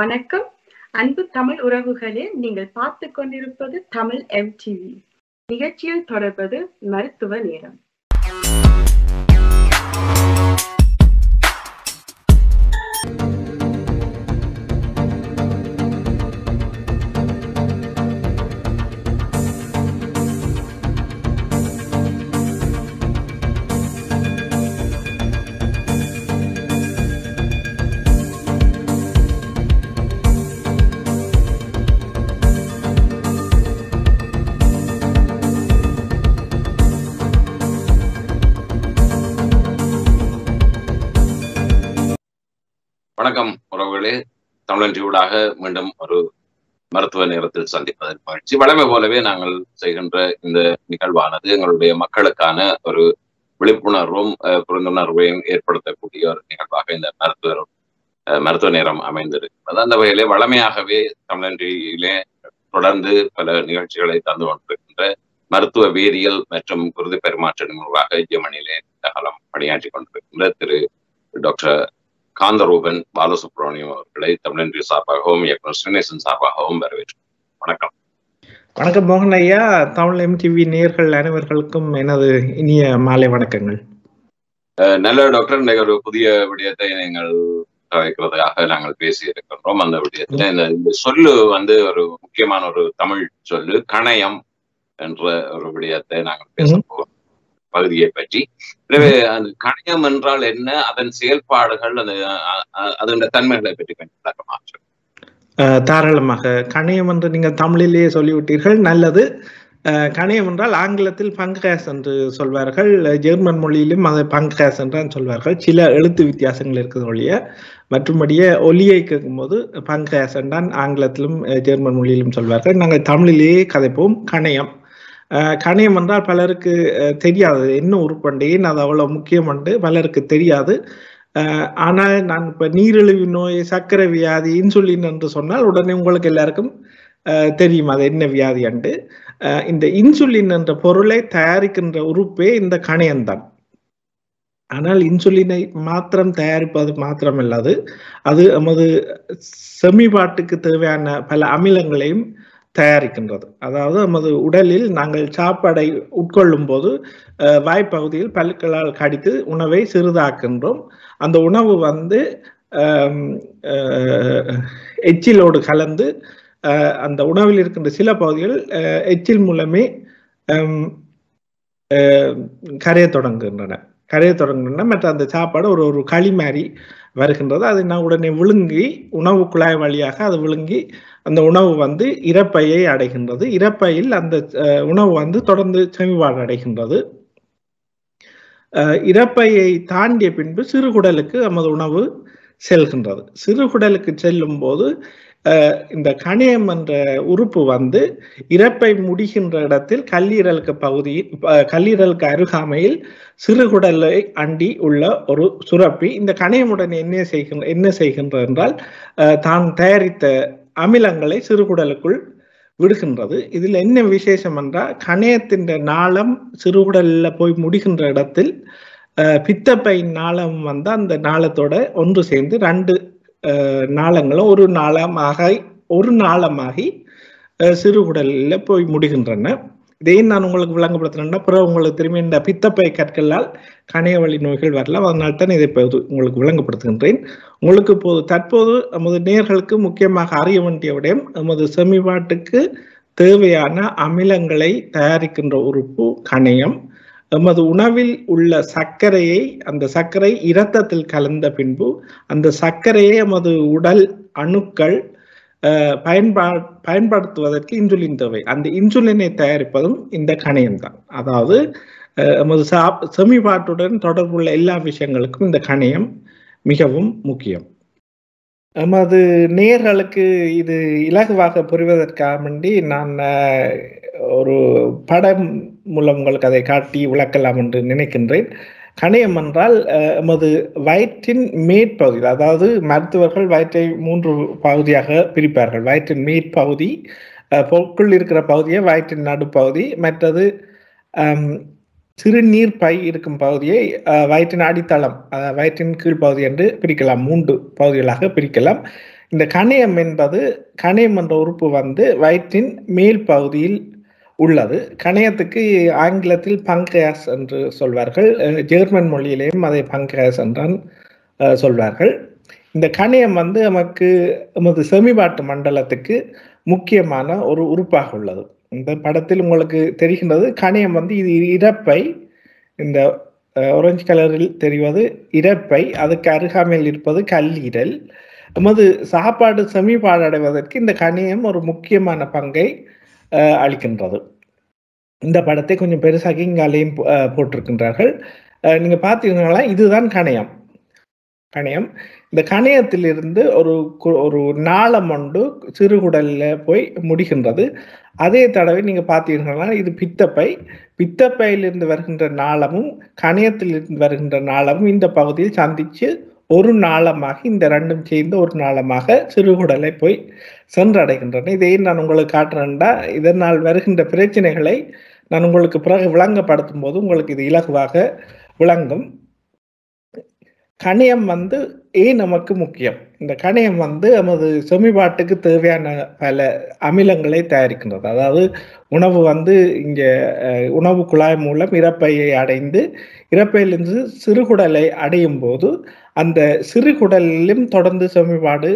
வணக்கம். அன்பு தமிழ் உறவுகளே நீங்கள் பார்த்து கொண்டிருப்பது தமிழ் எம்டிவி நிகழ்ச்சியில் தொடர்பது மருத்துவ நேரம். நண்பர்களே தமிழன் ஊடாக மீண்டும் ஒரு மருத்துவ நேரத்தில் சந்திப்பதன் மகிழ்ச்சி. வழமை போலவே நாங்கள் செய்கின்ற இந்த நிகழ்வானது எங்களுடைய மக்களுக்கான ஒரு விழிப்புணர்வும் புரிந்துணர்வையும் ஏற்படுத்தக்கூடிய ஒரு நிகழ்வாக இந்த மருத்துவ மருத்துவ நேரம் அமைந்திருக்கிறது. அந்த வகையிலே வழமையாகவே தமிழன்றியிலே தொடர்ந்து பல நிகழ்ச்சிகளை தந்து கொண்டிருக்கின்ற மருத்துவ வேதியியல் மற்றும் குருதி பரிமாற்ற நிகழ்வாக ஜெர்மனியிலே தகலம் பணியாற்றி கொண்டிருக்கின்ற திரு டாக்டர் காந்தரூபன் பாலசுப்ரமணியம் அவர்களை தமிழன்றி சார்பாகவும் இயக்குனர் ஸ்ரீநேசன் சார்பாகவும் வரவேற்கிறேன் வணக்கம். வணக்கம் மோகன் ஐயா. தமிழ் எம்டிவி நேயர்கள் அனைவர்களுக்கும் எனது இனிய மாலை வணக்கங்கள். நல்ல டாக்டர் இன்றைக்கு ஒரு புதிய விடயத்தை நீங்கள் வைக்கிறதுக்காக நாங்கள் பேசி இருக்கின்றோம் அந்த விடயத்துல இந்த சொல்லு வந்து ஒரு முக்கியமான ஒரு தமிழ் சொல்லு கணையம் என்ற ஒரு விடயத்தை நாங்கள் பேச போகிறோம். பகுதியை பற்றி. எனவே அந்த கணையம் என்றால் என்ன? அதன் செயல்பாடுகள் அந்த அ- அ- அதன் தன்மைகளை பற்றி கொஞ்சம் விளக்கமாக தாராளமாக. கணையம் என்று நீங்கள் தமிழிலேயே சொல்லிவிட்டீர்கள். நல்லது. கணையம் என்றால் ஆங்கிலத்தில் பங்கேஸ் என்று சொல்வார்கள். ஜெர்மன் மொழியிலும் அதை பங்கேஸ் என்றான் சொல்வார்கள். சில எழுத்து வித்தியாசங்கள் இருக்குது ஒழிய. மற்றும்படியே ஒலியை கேட்கும்போது பங்கேஸ் என்றான் ஆங்கிலத்திலும் ஜெர்மன் மொழியிலும் சொல்வார்கள். நாங்கள் தமிழிலேயே கதைப்போம். கணையம். கணையம் என்றால் பலருக்கு தெரியாது. என்ன உறுப்பண்டு ஏன் அது அவ்வளவு முக்கியம் என்று பலருக்கு தெரியாது. ஆனால் நான் இப்ப நீரிழிவு நோய் சர்க்கரை வியாதி இன்சுலின் என்று சொன்னால் உடனே உங்களுக்கு எல்லாருக்கும் அஹ், தெரியும் அது என்ன வியாதி அண்டு அஹ், இந்த இன்சுலின் என்ற பொருளை தயாரிக்கின்ற உறுப்பே இந்த கணையம்தான் ஆனால் இன்சுலினை மாத்திரம் தயாரிப்பது மாத்திரம் மாத்திரமல்லாது அது நமது செமிபாட்டுக்கு தேவையான பல அமிலங்களையும் தயாரிக்கின்றது. அதாவது நமது உடலில் நாங்கள் சாப்பாடை உட்கொள்ளும் போது வாய்ப்பகுதியில் பல்களால் கடித்து உணவை சிறிதாக்கின்றோம் அந்த உணவு வந்து எச்சிலோடு கலந்து அஹ், அந்த உணவில் இருக்கின்ற சில பகுதிகள் அஹ், எச்சில் மூலமே கரைய கரையத் தொடங்குகின்றன. கரைய தொடங்குகின்றன. மற்ற அந்த சாப்பாடு ஒரு ஒரு களி மாதிரி வருகின்றது. அதை நான் உடனே விழுங்கி உணவு குழாய் வழியாக அது விழுங்கி அந்த உணவு வந்து இறப்பையை அடைகின்றது. இறப்பையில் அந்த உணவு வந்து தொடர்ந்து செமிபாடு அடைகின்றது. அஹ், இறப்பையை தாண்டிய பின்பு சிறுகுடலுக்கு நமது உணவு செல்கின்றது. சிறுகுடலுக்கு செல்லும் போது அஹ், இந்த கணியம் என்ற உறுப்பு வந்து இறப்பை முடிகின்ற இடத்தில் கல்லீரலுக்கு பகுதி கல்லீரலுக்கு அருகாமையில் சிறுகுடலை அண்டி உள்ள ஒரு சுரப்பி இந்த கணையமுடன் என்ன செய்கின்ற என்ன செய்கின்ற என்றால் அஹ், தான் தயாரித்த அமிலங்களை சிறுகுடலுக்குள் விடுகின்றது. இதில் என்ன விசேஷம் என்றால் கணையத்தின் நாளம் சிறுகுடலில் போய் முடிகின்ற இடத்தில் பித்தப்பையின் நாளம் வந்து அந்த நாளத்தோட ஒன்று சேர்ந்து ரெண்டு நாளங்களும் ஒரு நாளமாக ஒரு நாளமாகி சிறுகுடலில் போய் முடிகின்றன. இதையும் நான் உங்களுக்கு விளங்கப்படுத்துறேன்னா பிறகு உங்களுக்கு திரும்பி இந்த பித்தப்பை கற்களால் கணைய வழி நோய்கள் வரலாம் அதனால் தான் இதை இப்போது உங்களுக்கு விளங்கப்படுத்துகின்றேன். உங்களுக்கு இப்போது தற்போது நமது நேர்களுக்கு முக்கியமாக அறிய வேண்டிய விடயம் நமது செமிபாட்டுக்கு தேவையான அமிலங்களை தயாரிக்கின்ற உறுப்பு கணையம். எமது உணவில் உள்ள சர்க்கரையை அந்த சர்க்கரை இரத்தத்தில் கலந்த பின்பு அந்த சர்க்கரையை எமது உடல் அணுக்கள் பயன்பா பயன்படுத்துவதற்கு இன்சுலின் தேவை. அந்த இன்சுலினை தயாரிப்பதும் இந்த கணையம் தான் அதாவது நமது சாப் செமிபாட்டுடன் தொடர்புள்ள எல்லா விஷயங்களுக்கும் இந்த கணையம் மிகவும் முக்கியம். நமது நேர்களுக்கு இது இலகுவாக புரிவதற்காக வேண்டி நான் ஒரு படம் மூலம் உங்களுக்கு அதை காட்டி விளக்கலாம் என்று நினைக்கின்றேன். கணையம் என்றால் எமது வயிற்றின் மேற்பகுதி அதாவது மருத்துவர்கள் வயிற்றை மூன்று பகுதியாக பிரிப்பார்கள். வயிற்றின் மேற்பகுதி பொருட்கள் இருக்கிற பகுதியை வயிற்றின் நடுப்பகுதி மற்றது சிறுநீர் பை இருக்கும் பகுதியை வயிற்றின் அடித்தளம் வயிற்றின் கீழ் பகுதி என்று பிரிக்கலாம். மூன்று பகுதிகளாக பிரிக்கலாம். இந்த கணையம் என்பது கணையம் என்ற உறுப்பு வந்து வயிற்றின் மேல் பகுதியில் உள்ளது. கணையத்துக்கு ஆங்கிலத்தில் பங்கயாஸ் என்று சொல்வார்கள். ஜெர்மன் மொழியிலேயும் அதை பங்கயாஸ் என்றான் சொல்வார்கள். இந்த கணையம் வந்து நமக்கு நமது செமிபாட்டு மண்டலத்துக்கு முக்கியமான ஒரு உறுப்பாக உள்ளது. இந்த படத்தில் உங்களுக்கு தெரிகின்றது கணையம் வந்து இது இறப்பை இந்த ஆரஞ்சு கலரில் தெரிவது இறப்பை அதுக்கு அருகாமையில் இருப்பது கல்லீரல். நமது சாப்பாடு செமிபாடு அடைவதற்கு இந்த கணையம் ஒரு முக்கியமான பங்கை அளிக்கின்றது. இந்த படத்தை கொஞ்சம் பெருசாக்கி இங்கே அலையும் போட்டிருக்கின்றார்கள். நீங்கள் பார்த்தீங்கன்னா இதுதான் கணையம். கணையம். இந்த கணையத்திலிருந்து ஒரு ஒரு நாளம் ஒன்று சிறுகுடலில் போய் முடிகின்றது. அதே தடவை நீங்கள் பார்த்தீங்கன்னா இது பித்தப்பை. பித்தப்பையிலிருந்து வருகின்ற நாளமும் கணையத்திலிருந்து வருகின்ற நாளமும் இந்த பகுதியில் சந்தித்து ஒரு நாளமாக இந்த ரெண்டும் சேர்ந்து ஒரு நாளமாக சிறுகுடலை போய் சென்றடைகின்றன. இதை நான் உங்களுக்கு காட்டுறேன்டா. இதனால் வருகின்ற பிரச்சனைகளை நான் உங்களுக்கு பிறகு விளங்கப்படுத்தும் போது உங்களுக்கு இது இலகுவாக விளங்கும். கணியம் வந்து ஏன் நமக்கு முக்கியம். இந்த கணியம் வந்து நமது செமிபாட்டுக்கு தேவையான பல அமிலங்களை தயாரிக்கின்றது. அதாவது உணவு வந்து இங்கே உணவு குழாய் மூலம் இறப்பையை அடைந்து இறப்பையிலிருந்து சிறுகுடலை அடையும் போது அந்த சிறுகுடலிலும் தொடர்ந்து செமிபாடு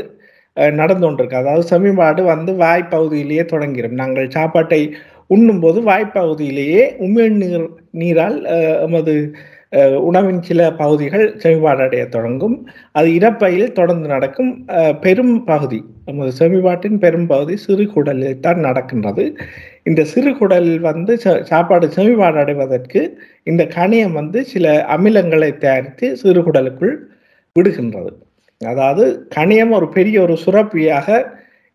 நடந்து கொண்டிருக்கு அதாவது செமிபாடு வந்து வாய்ப்பகுதியிலேயே தொடங்கிடும் நாங்கள் சாப்பாட்டை உண்ணும்போது வாய்ப்பகுதியிலேயே உமிழ்நீர் நீரால் எமது உணவின் சில பகுதிகள் செமிபாடடைய தொடங்கும். அது இறப்பையில் தொடர்ந்து நடக்கும் பெரும் பகுதி நமது செமிபாட்டின் பெரும் பகுதி சிறு குடலில் தான் நடக்கின்றது. இந்த சிறு குடலில் வந்து ச- சாப்பாடு செமிபாடு அடைவதற்கு இந்த கணியம் வந்து சில அமிலங்களை தயாரித்து சிறுகுடலுக்குள் விடுகின்றது. அதாவது கணியம் ஒரு பெரிய ஒரு சுரப்பியாக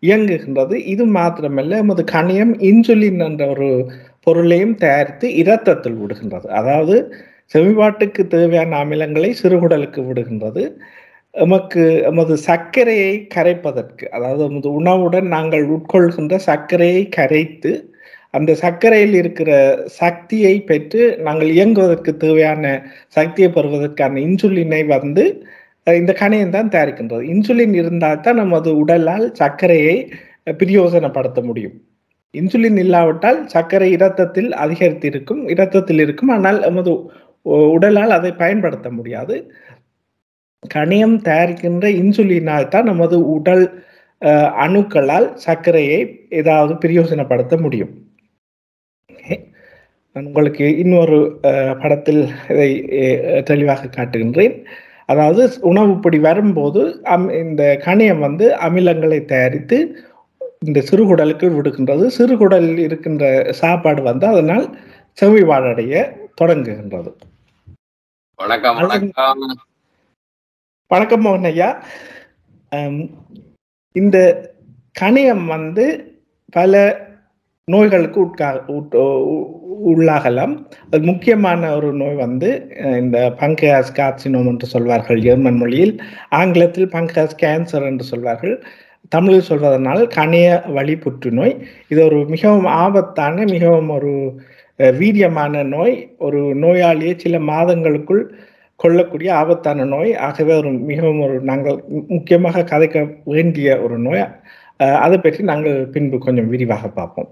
இயங்குகின்றது. இது மாத்திரமல்ல நமது கணியம் இன்சுலின் என்ற ஒரு பொருளையும் தயாரித்து இரத்தத்தில் விடுகின்றது. அதாவது செமிபாட்டுக்கு தேவையான அமிலங்களை சிறுகுடலுக்கு விடுகின்றது. எமக்கு எமது சர்க்கரையை கரைப்பதற்கு அதாவது எமது உணவுடன் நாங்கள் உட்கொள்கின்ற சர்க்கரையை கரைத்து அந்த சர்க்கரையில் இருக்கிற சக்தியை பெற்று நாங்கள் இயங்குவதற்கு தேவையான சக்தியை பெறுவதற்கான இன்சுலினை வந்து இந்த கணையம் தான் தயாரிக்கின்றது. இன்சுலின் இருந்தால் தான் நமது உடலால் சர்க்கரையை பிரயோசனப்படுத்த முடியும். இன்சுலின் இல்லாவிட்டால் சர்க்கரை இரத்தத்தில் அதிகரித்து இருக்கும் இரத்தத்தில் இருக்கும். ஆனால் நமது உடலால் அதை பயன்படுத்த முடியாது. கணியம் தயாரிக்கின்ற இன்சுலினால் தான் நமது உடல் அணுக்களால் சர்க்கரையை ஏதாவது பிரயோசனப்படுத்த முடியும். நான் உங்களுக்கு இன்னொரு படத்தில் இதை தெளிவாக காட்டுகின்றேன். அதாவது உணவுப்படி வரும்போது அம் இந்த கணையம் வந்து அமிலங்களை தயாரித்து இந்த சிறுகுடலுக்கு விடுகின்றது. சிறுகுடலில் இருக்கின்ற சாப்பாடு வந்து அதனால் செவிவாடடைய தொடங்குகின்றது. வணக்கம் வணக்கம். வணக்கம் மோகன் ஐயா. இந்த கணையம் வந்து பல நோய்களுக்கு உட்கா உள்ளாகலாம். அது முக்கியமான ஒரு நோய் வந்து இந்த பங்கயாஸ் கார்சினோம் என்று சொல்வார்கள் ஜெர்மன் மொழியில். ஆங்கிலத்தில் பங்கயாஸ் கேன்சர் என்று சொல்வார்கள். தமிழில் சொல்வதனால் கணைய வழி புற்றுநோய். இது ஒரு மிகவும் ஆபத்தான மிகவும் ஒரு வீரியமான நோய். ஒரு நோயாளியை சில மாதங்களுக்குள் கொள்ளக்கூடிய ஆபத்தான நோய். ஆகவே ஒரு மிகவும் ஒரு நாங்கள் முக்கியமாக கதைக்க வேண்டிய ஒரு நோய். அதை பற்றி நாங்கள் பின்பு கொஞ்சம் விரிவாக பார்ப்போம்.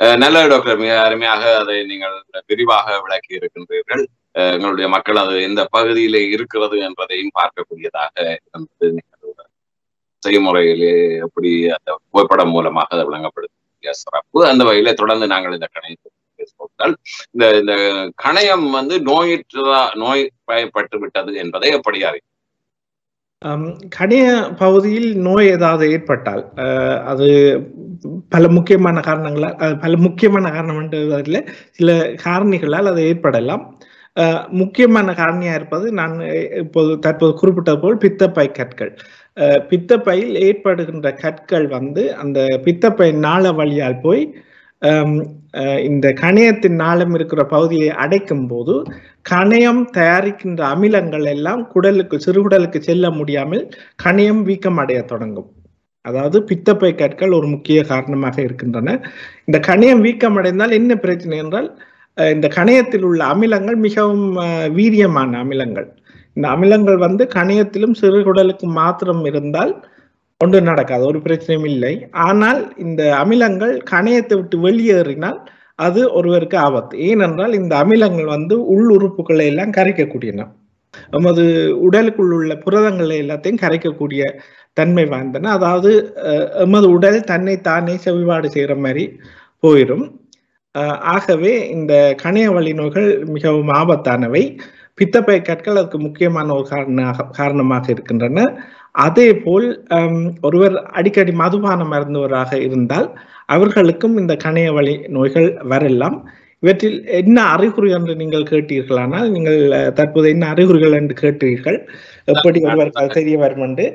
நல்ல டாக்டர் மிக அருமையாக அதை நீங்கள் விரிவாக விளக்கி இருக்கின்றீர்கள் எங்களுடைய மக்கள் அது எந்த பகுதியிலே இருக்கிறது என்பதையும் பார்க்கக்கூடியதாக இருந்தது. நீங்கள் செய்முறையிலே எப்படி அந்த புகைப்படம் மூலமாக அதை விளங்கப்படுத்தக்கூடிய சிறப்பு. அந்த வகையிலே தொடர்ந்து நாங்கள் இந்த கணையத்தை பேசுவோம். இந்த இந்த கணையம் வந்து நோயிற்றதா நோய் பயப்பட்டு விட்டது என்பதை எப்படி அறி கணைய பகுதியில் நோய் ஏதாவது ஏற்பட்டால் அஹ், அது பல முக்கியமான காரணங்களால் அது பல முக்கியமான காரணம்ன்றதில் சில காரணிகளால் அது ஏற்படலாம். அஹ், முக்கியமான காரணியாக இருப்பது நான் இப்போது தற்போது குறிப்பிட்டது போல் பித்தப்பை கற்கள். அஹ், பித்தப்பையில் ஏற்படுகின்ற கற்கள் வந்து அந்த பித்தப்பை நாள வழியால் போய் இந்த கணையத்தின் நாளம் இருக்கிற பகுதியை அடைக்கும் போது கணையம் தயாரிக்கின்ற அமிலங்கள் எல்லாம் குடலுக்கு சிறுகுடலுக்கு செல்ல முடியாமல் கணையம் வீக்கம் அடைய தொடங்கும். அதாவது பித்தப்பை கற்கள் ஒரு முக்கிய காரணமாக இருக்கின்றன. இந்த கணையம் வீக்கம் அடைந்தால் என்ன பிரச்சனை என்றால் இந்த கணையத்தில் உள்ள அமிலங்கள் மிகவும் வீரியமான அமிலங்கள். இந்த அமிலங்கள் வந்து கணையத்திலும் சிறுகுடலுக்கு மாத்திரம் இருந்தால் ஒன்றும் நடக்காது ஒரு பிரச்சனையும் இல்லை. ஆனால் இந்த அமிலங்கள் கணையத்தை விட்டு வெளியேறினால் அது ஒருவருக்கு ஆபத்து. ஏனென்றால் இந்த அமிலங்கள் வந்து உள் உறுப்புகளை எல்லாம் கரைக்கக்கூடியன. நமது உடலுக்குள் உள்ள புரதங்களை எல்லாத்தையும் கரைக்கக்கூடிய தன்மை வாய்ந்தன. அதாவது எமது உடல் தன்னை தானே செவிபாடு செய்கிற மாதிரி போயிடும் ஆகவே இந்த கணைய வழி நோய்கள் மிகவும் ஆபத்தானவை. பித்தப்பை கற்கள் அதுக்கு முக்கியமான ஒரு காரணமாக காரணமாக இருக்கின்றன. அதே போல் ஒருவர் அடிக்கடி மதுபான மருந்துவராக இருந்தால் அவர்களுக்கும் இந்த கணைய வழி நோய்கள் வரலாம். இவற்றில் என்ன அறிகுறி என்று நீங்கள் கேட்டீர்களானால் நீங்கள் தற்போது என்ன அறிகுறிகள் என்று கேட்டீர்கள்? எப்படி ஒருவருக்கு தெரிய வரும் என்று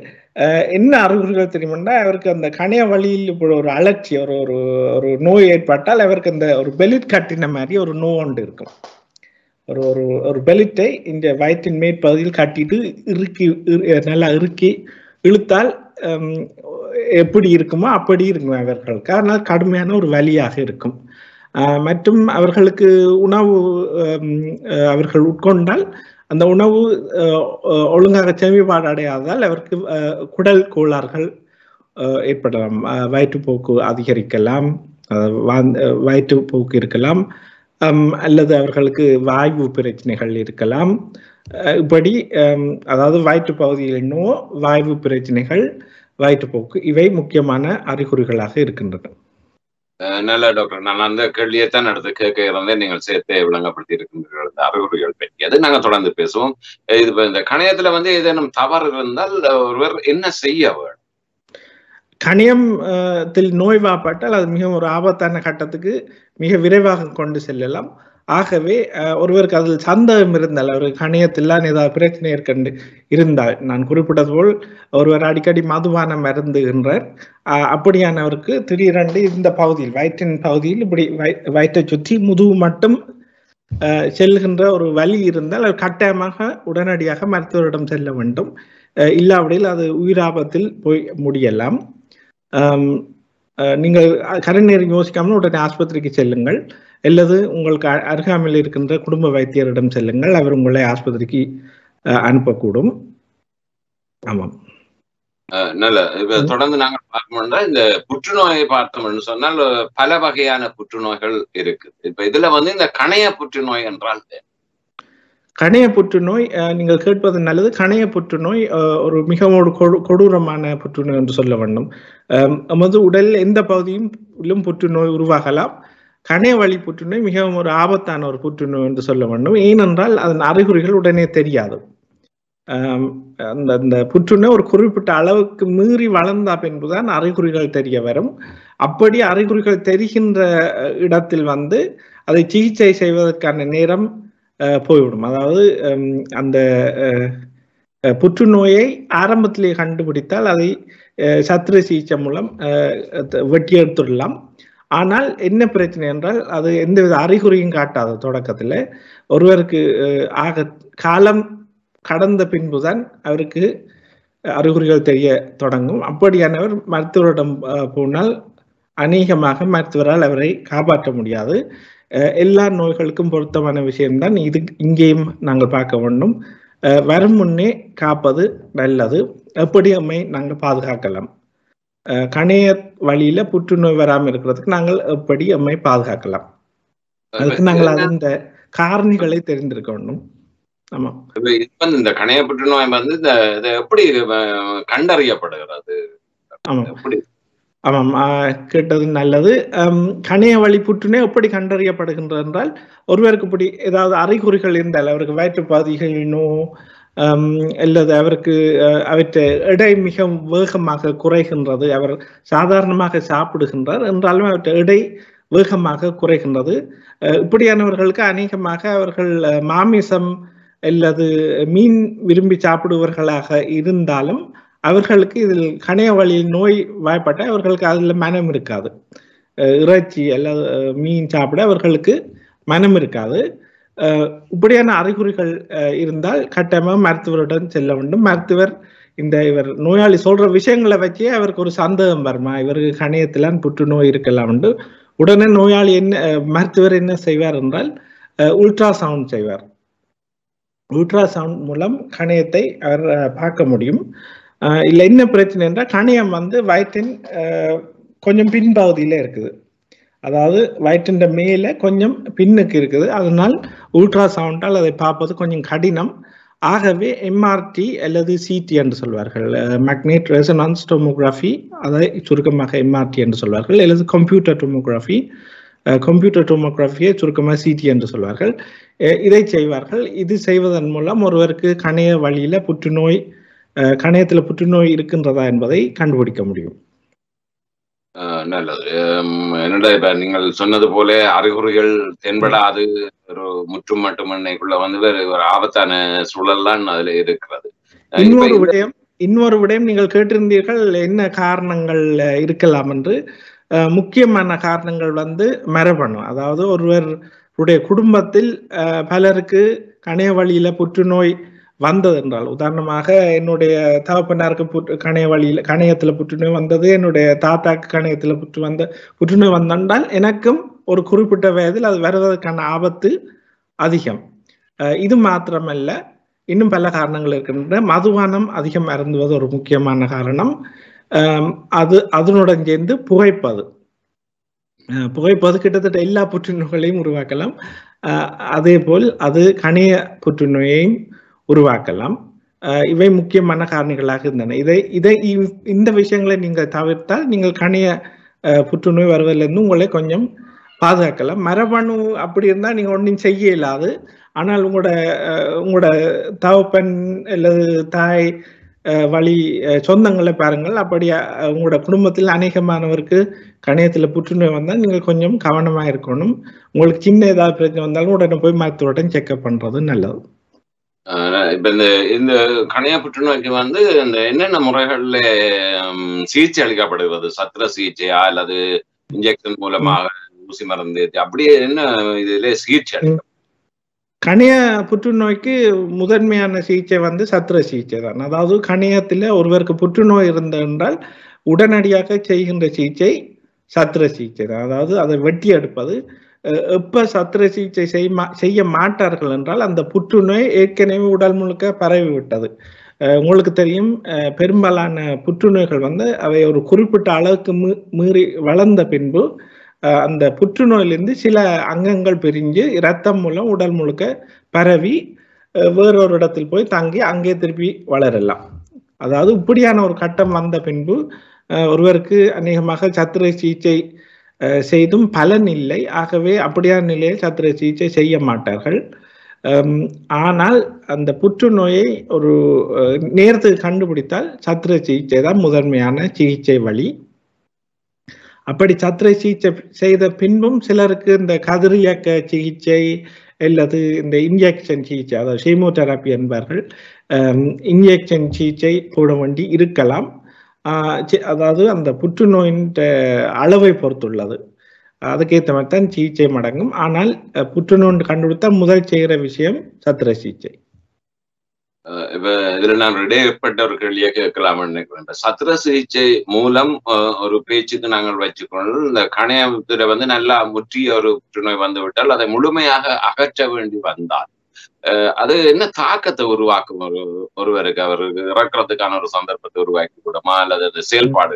என்ன அறிகுறிகள் தெரியுமென்றா அவருக்கு அந்த கணைய வழியில் இப்படி ஒரு அலட்சி ஒரு ஒரு ஒரு நோய் ஏற்பட்டால் அவருக்கு அந்த ஒரு பெலிட் கட்டின மாதிரி ஒரு நோய் ஒன்று இருக்கும். ஒரு ஒரு ஒரு பெலிட்டை இந்த வயிற்றின் மேற்பகுதியில் கட்டிட்டு இறுக்கி நல்லா இறுக்கி இழுத்தால் எப்படி இருக்குமோ அப்படி இருக்கும் அவர்களுக்கு ஆனால் கடுமையான ஒரு வலியாக இருக்கும். மற்றும் அவர்களுக்கு உணவு அவர்கள் உட்கொண்டால் அந்த உணவு ஒழுங்காக செமிபாடு அடையாததால் அவருக்கு குடல் கோளாறுகள் ஏற்படலாம். வயிற்றுப்போக்கு அதிகரிக்கலாம். வயிற்றுப்போக்கு இருக்கலாம். அல்லது அவர்களுக்கு வாய்வு பிரச்சனைகள் இருக்கலாம். இப்படி அதாவது வயிற்று பகுதியில் இன்னும் வாய்வு பிரச்சனைகள் வயிற்றுப்போக்கு இவை முக்கியமான அறிகுறிகளாக இருக்கின்றன நல்ல டாக்டர். நான் அந்த கேள்வியை தான் அடுத்து கேட்க இருந்தேன் நீங்கள் சேர்த்தே விளங்கப்படுத்தி இருக்கின்றீர்கள். அறிகுறிகள் பற்றியது நாங்கள் தொடர்ந்து பேசுவோம். இது இந்த கணையத்துல வந்து ஏதேனும் தவறு இருந்தால் ஒருவர் என்ன செய்ய வேண்டும் கணியத்தில் நோய்வாப்பட்டால் அது மிகவும் ஒரு ஆபத்தான கட்டத்துக்கு மிக விரைவாக கொண்டு செல்லலாம். ஆகவே ஒருவருக்கு அதில் சந்தேகம் இருந்தால் அவர் கணியத்தில்லாம் ஏதாவது பிரச்சனை இருக்கண்டு இருந்தால் நான் குறிப்பிட்டது போல் ஒருவர் அடிக்கடி மதுபானம் மருந்துகின்றார் அப்படியானவருக்கு திடீரென்று இந்த பகுதியில் வயிற்றின் பகுதியில் இப்படி வயிற்றை சுற்றி முதுகு மட்டும் செல்கின்ற ஒரு வலி இருந்தால் அவர் கட்டாயமாக உடனடியாக மருத்துவரிடம் செல்ல வேண்டும். இல்லாவிடில் அது உயிராபத்தில் போய் முடியலாம். நீங்கள் கரைநேரம் யோசிக்காமல் உடனே ஆஸ்பத்திரிக்கு செல்லுங்கள். அல்லது உங்களுக்கு அருகாமையில் இருக்கின்ற குடும்ப வைத்தியரிடம் செல்லுங்கள். அவர் உங்களை ஆஸ்பத்திரிக்கு அனுப்பக்கூடும். ஆமாம். நல்ல இப்ப தொடர்ந்து நாங்கள் பார்க்கணும்னா இந்த புற்றுநோயை பார்த்தோம்னு சொன்னால் பல வகையான புற்றுநோய்கள் இருக்கு. இப்ப இதுல வந்து இந்த கணைய புற்றுநோய் என்றால் கணைய புற்றுநோய் நீங்கள் கேட்பது நல்லது. கணைய புற்றுநோய் ஒரு மிகவும் ஒரு கொடூரமான புற்றுநோய் என்று சொல்ல வேண்டும். நமது உடல் எந்த பகுதியும் புற்றுநோய் உருவாகலாம். கணே வழி புற்றுநோய் மிகவும் ஒரு ஆபத்தான ஒரு புற்றுநோய் என்று சொல்ல வேண்டும். ஏனென்றால் அதன் அறிகுறிகள் உடனே தெரியாது. அந்த அந்த புற்றுநோய் ஒரு குறிப்பிட்ட அளவுக்கு மீறி வளர்ந்தா பின்புதான் அறிகுறிகள் தெரிய வரும். அப்படி அறிகுறிகள் தெரிகின்ற இடத்தில் வந்து அதை சிகிச்சை செய்வதற்கான நேரம் போய்விடும். அதாவது அந்த புற்றுநோயை ஆரம்பத்திலே கண்டுபிடித்தால் அதை சத்திர சிகிச்சை மூலம் வெட்டி எடுத்துடலாம் ஆனால் என்ன பிரச்சனை என்றால் அது எந்தவித அறிகுறியும் காட்டாது தொடக்கத்தில் ஒருவருக்கு ஆக காலம் கடந்த பின்புதான் அவருக்கு அறிகுறிகள் தெரிய தொடங்கும். அப்படியானவர் மருத்துவரிடம் போனால் அநேகமாக மருத்துவரால் அவரை காப்பாற்ற முடியாது. எல்லா நோய்களுக்கும் பொருத்தமான விஷயம்தான் இது இங்கேயும் நாங்கள் பார்க்க வேண்டும். வரும் முன்னே காப்பது நல்லது. எப்படி அம்மை நாங்கள் பாதுகாக்கலாம். கணைய வழியில புற்றுநோய் வராமல் இருக்கிறதுக்கு நாங்கள் எப்படி அம்மை பாதுகாக்கலாம்? அதுக்கு நாங்கள் அது இந்த காரணிகளை தெரிந்திருக்க வேண்டும். ஆமா இந்த கணைய புற்றுநோய் வந்து இந்த எப்படி கண்டறியப்படுகிறது? ஆமா ஆமாம். கேட்டது நல்லது. கணைய வழி புற்றுநோய் எப்படி கண்டறியப்படுகின்றது என்றால் ஒருவருக்கு இப்படி ஏதாவது அறிகுறிகள் இருந்தால் அவருக்கு வயிற்றுப்பாதைகள் நோ அல்லது அவருக்கு அவற்றை எடை மிக வேகமாக குறைகின்றது அவர் சாதாரணமாக சாப்பிடுகின்றார் என்றாலும் அவற்றை எடை வேகமாக குறைகின்றது இப்படியானவர்களுக்கு அநேகமாக அவர்கள் மாமிசம் அல்லது மீன் விரும்பி சாப்பிடுவர்களாக இருந்தாலும் அவர்களுக்கு இதில் கணைய வழியில் நோய் வாய்ப்பட்ட அவர்களுக்கு அதில் மனம் இருக்காது இறைச்சி அல்லது மீன் சாப்பிட அவர்களுக்கு மனம் இருக்காது இப்படியான அறிகுறிகள் இருந்தால் கட்டாயமாக மருத்துவருடன் செல்ல வேண்டும். மருத்துவர் இந்த இவர் நோயாளி சொல்ற விஷயங்களை வச்சே அவருக்கு ஒரு சந்தேகம் வருமா? இவருக்கு கணையத்திலான் புற்றுநோய் இருக்கலாம் உண்டு உடனே நோயாளி என்ன மருத்துவர் என்ன செய்வார் என்றால் உல்ட்ரா சவுண்ட் செய்வார். உல்ட்ரா சவுண்ட் மூலம் கணையத்தை அவர் பார்க்க முடியும். இல்லை என்ன பிரச்சனை என்றால் கணையம் வந்து வயிற்றின் கொஞ்சம் பின்பகுதியில் இருக்குது. அதாவது வயிற்றின் மேலே கொஞ்சம் பின்னுக்கு இருக்குது. அதனால் உல்ட்ரா சவுண்டால் அதை பார்ப்பது கொஞ்சம் கடினம். ஆகவே எம்ஆர்டி அல்லது சிடி என்று சொல்வார்கள். மேக்னெட் ரெசனான்ஸ் டோமோகிராஃபி அதை சுருக்கமாக எம்ஆர்டி என்று சொல்வார்கள். அல்லது கம்ப்யூட்டர் டோமோகிராஃபி கம்ப்யூட்டர் டோமோகிராஃபியை சுருக்கமாக சிடி என்று சொல்வார்கள். இதை செய்வார்கள். இது செய்வதன் மூலம் ஒருவருக்கு கணைய வழியில புற்றுநோய் கணையத்தில் புற்றுநோய் இருக்கின்றதா என்பதை கண்டுபிடிக்க முடியும். நல்லது. என்னடா இப்ப நீங்கள் சொன்னது போல அறிகுறிகள் தென்படாது. ஒரு முற்றும் மட்டும் எண்ணெய்க்குள்ள வந்து ஒரு ஆபத்தான சூழல்லாம் அதுல இருக்கிறது. இன்னொரு விடயம் இன்னொரு விடயம் நீங்கள் கேட்டிருந்தீர்கள் என்ன காரணங்கள் இருக்கலாம் என்று. முக்கியமான காரணங்கள் வந்து மரபணு. அதாவது ஒருவருடைய குடும்பத்தில் பலருக்கு கணைய வழியில புற்றுநோய் வந்தது என்றால். உதாரணமாக என்னுடைய தகப்பனாருக்கு புற்று கணைய வழியில் கணையத்தில் புற்றுநோய் வந்தது என்னுடைய தாத்தாக்கு கணையத்தில் புற்று வந்த புற்றுநோய் வந்தால் எனக்கும் ஒரு குறிப்பிட்ட வயதில் அது வருவதற்கான ஆபத்து அதிகம். இது மாத்திரமல்ல இன்னும் பல காரணங்கள் இருக்கின்றன. மதுபானம் அதிகம் அருந்துவது ஒரு முக்கியமான காரணம். அது அதனுடன் சேர்ந்து புகைப்பது. புகைப்பது கிட்டத்தட்ட எல்லா புற்றுநோய்களையும் உருவாக்கலாம். அதே போல் அது கணைய புற்றுநோயையும் உருவாக்கலாம். இவை முக்கியமான காரணிகளாக இருந்தன. இதை இதை இந்த விஷயங்களை நீங்கள் தவிர்த்தால் நீங்கள் கணைய புற்றுநோய் வருவதிலிருந்து உங்களை கொஞ்சம் பாதுகாக்கலாம். மரபணு அப்படி இருந்தால் நீங்கள் ஒன்றும் செய்ய இல்லாது ஆனால் உங்களோட உங்களோட தவப்பன் அல்லது தாய் வழி சொந்தங்களை பாருங்கள். அப்படியா உங்களோட குடும்பத்தில் அநேகமானவருக்கு கணையத்தில் புற்றுநோய் வந்தால் நீங்கள் கொஞ்சம் கவனமாக இருக்கணும். உங்களுக்கு சின்ன ஏதாவது பிரச்சனை வந்தாலும் உடனே போய் மருத்துவருடன் செக்அப் பண்ணுறது நல்லது. இப்ப இந்த இந்த கணைய புற்றுநோய்க்கு வந்து இந்த என்னென்ன முறைகள்ல சிகிச்சை அளிக்கப்படுகிறது? சத்திர சிகிச்சையா? அல்லது இன்ஜெக்ஷன் மூலமாக ஊசி மருந்து அப்படியே என்ன இதுல சிகிச்சை அளிக்க கணைய புற்றுநோய்க்கு முதன்மையான சிகிச்சை வந்து சத்திர சிகிச்சை தான். அதாவது கணையத்தில் ஒருவருக்கு புற்றுநோய் இருந்தென்றால் உடனடியாக செய்கின்ற சிகிச்சை சத்திர சிகிச்சை தான். அதாவது அதை வெட்டி எடுப்பது எப்ப சத்திர சிகிச்சை செய்ய மாட்டார்கள் என்றால் அந்த புற்றுநோய் ஏற்கனவே உடல் முழுக்க பரவி விட்டது உங்களுக்கு தெரியும் பெரும்பாலான புற்றுநோய்கள் வந்து அவை ஒரு குறிப்பிட்ட அளவுக்கு மீறி வளர்ந்த பின்பு அந்த புற்றுநோயிலிருந்து சில அங்கங்கள் பிரிஞ்சு இரத்தம் மூலம் உடல் முழுக்க பரவி வேறொரு இடத்தில் போய் தங்கி அங்கே திருப்பி வளரலாம். அதாவது இப்படியான ஒரு கட்டம் வந்த பின்பு ஒருவருக்கு அநேகமாக சத்திர சிகிச்சை செய்தும் பலன் இல்லை. ஆகவே அப்படியான நிலையில் சத்திர சிகிச்சை செய்ய மாட்டார்கள். ஆனால் அந்த புற்றுநோயை ஒரு நேரத்துக்கு கண்டுபிடித்தால் சத்திர சிகிச்சை தான் முதன்மையான சிகிச்சை வழி. அப்படி சத்திர சிகிச்சை செய்த பின்பும் சிலருக்கு இந்த கதிரியக்க சிகிச்சை அல்லது இந்த இன்ஜெக்ஷன் சிகிச்சை அதாவது ஷீமோதெரப்பி என்பார்கள் இன்ஜெக்ஷன் சிகிச்சை போட வேண்டி இருக்கலாம். அதாவது அந்த புற்றுநோயின் அளவை பொறுத்துள்ளது. அதுக்கேற்ற மாதிரி தான் சிகிச்சை மடங்கும். ஆனால் புற்றுநோய் கண்டுபிடித்தால் முதல் செய்கிற விஷயம் சத்திர சிகிச்சை. இப்ப இதுல நான் இடையப்பட்ட ஒரு கேள்வியை கேட்கலாம்னு நினைக்கிறேன் சத்திர சிகிச்சை மூலம் ஒரு பேச்சுக்கு நாங்கள் வச்சுக்கொண்டு இந்த கணையத்துல வந்து நல்லா முற்றிய ஒரு புற்றுநோய் வந்து விட்டால் அதை முழுமையாக அகற்ற வேண்டி வந்தால் அது என்ன தாக்கத்தை உருவாக்கும் ஒரு ஒருவருக்கு? அவருக்கு இறக்குறதுக்கான ஒரு சந்தர்ப்பத்தை உருவாக்கி கூடமா அல்லது அது செயல்பாடு?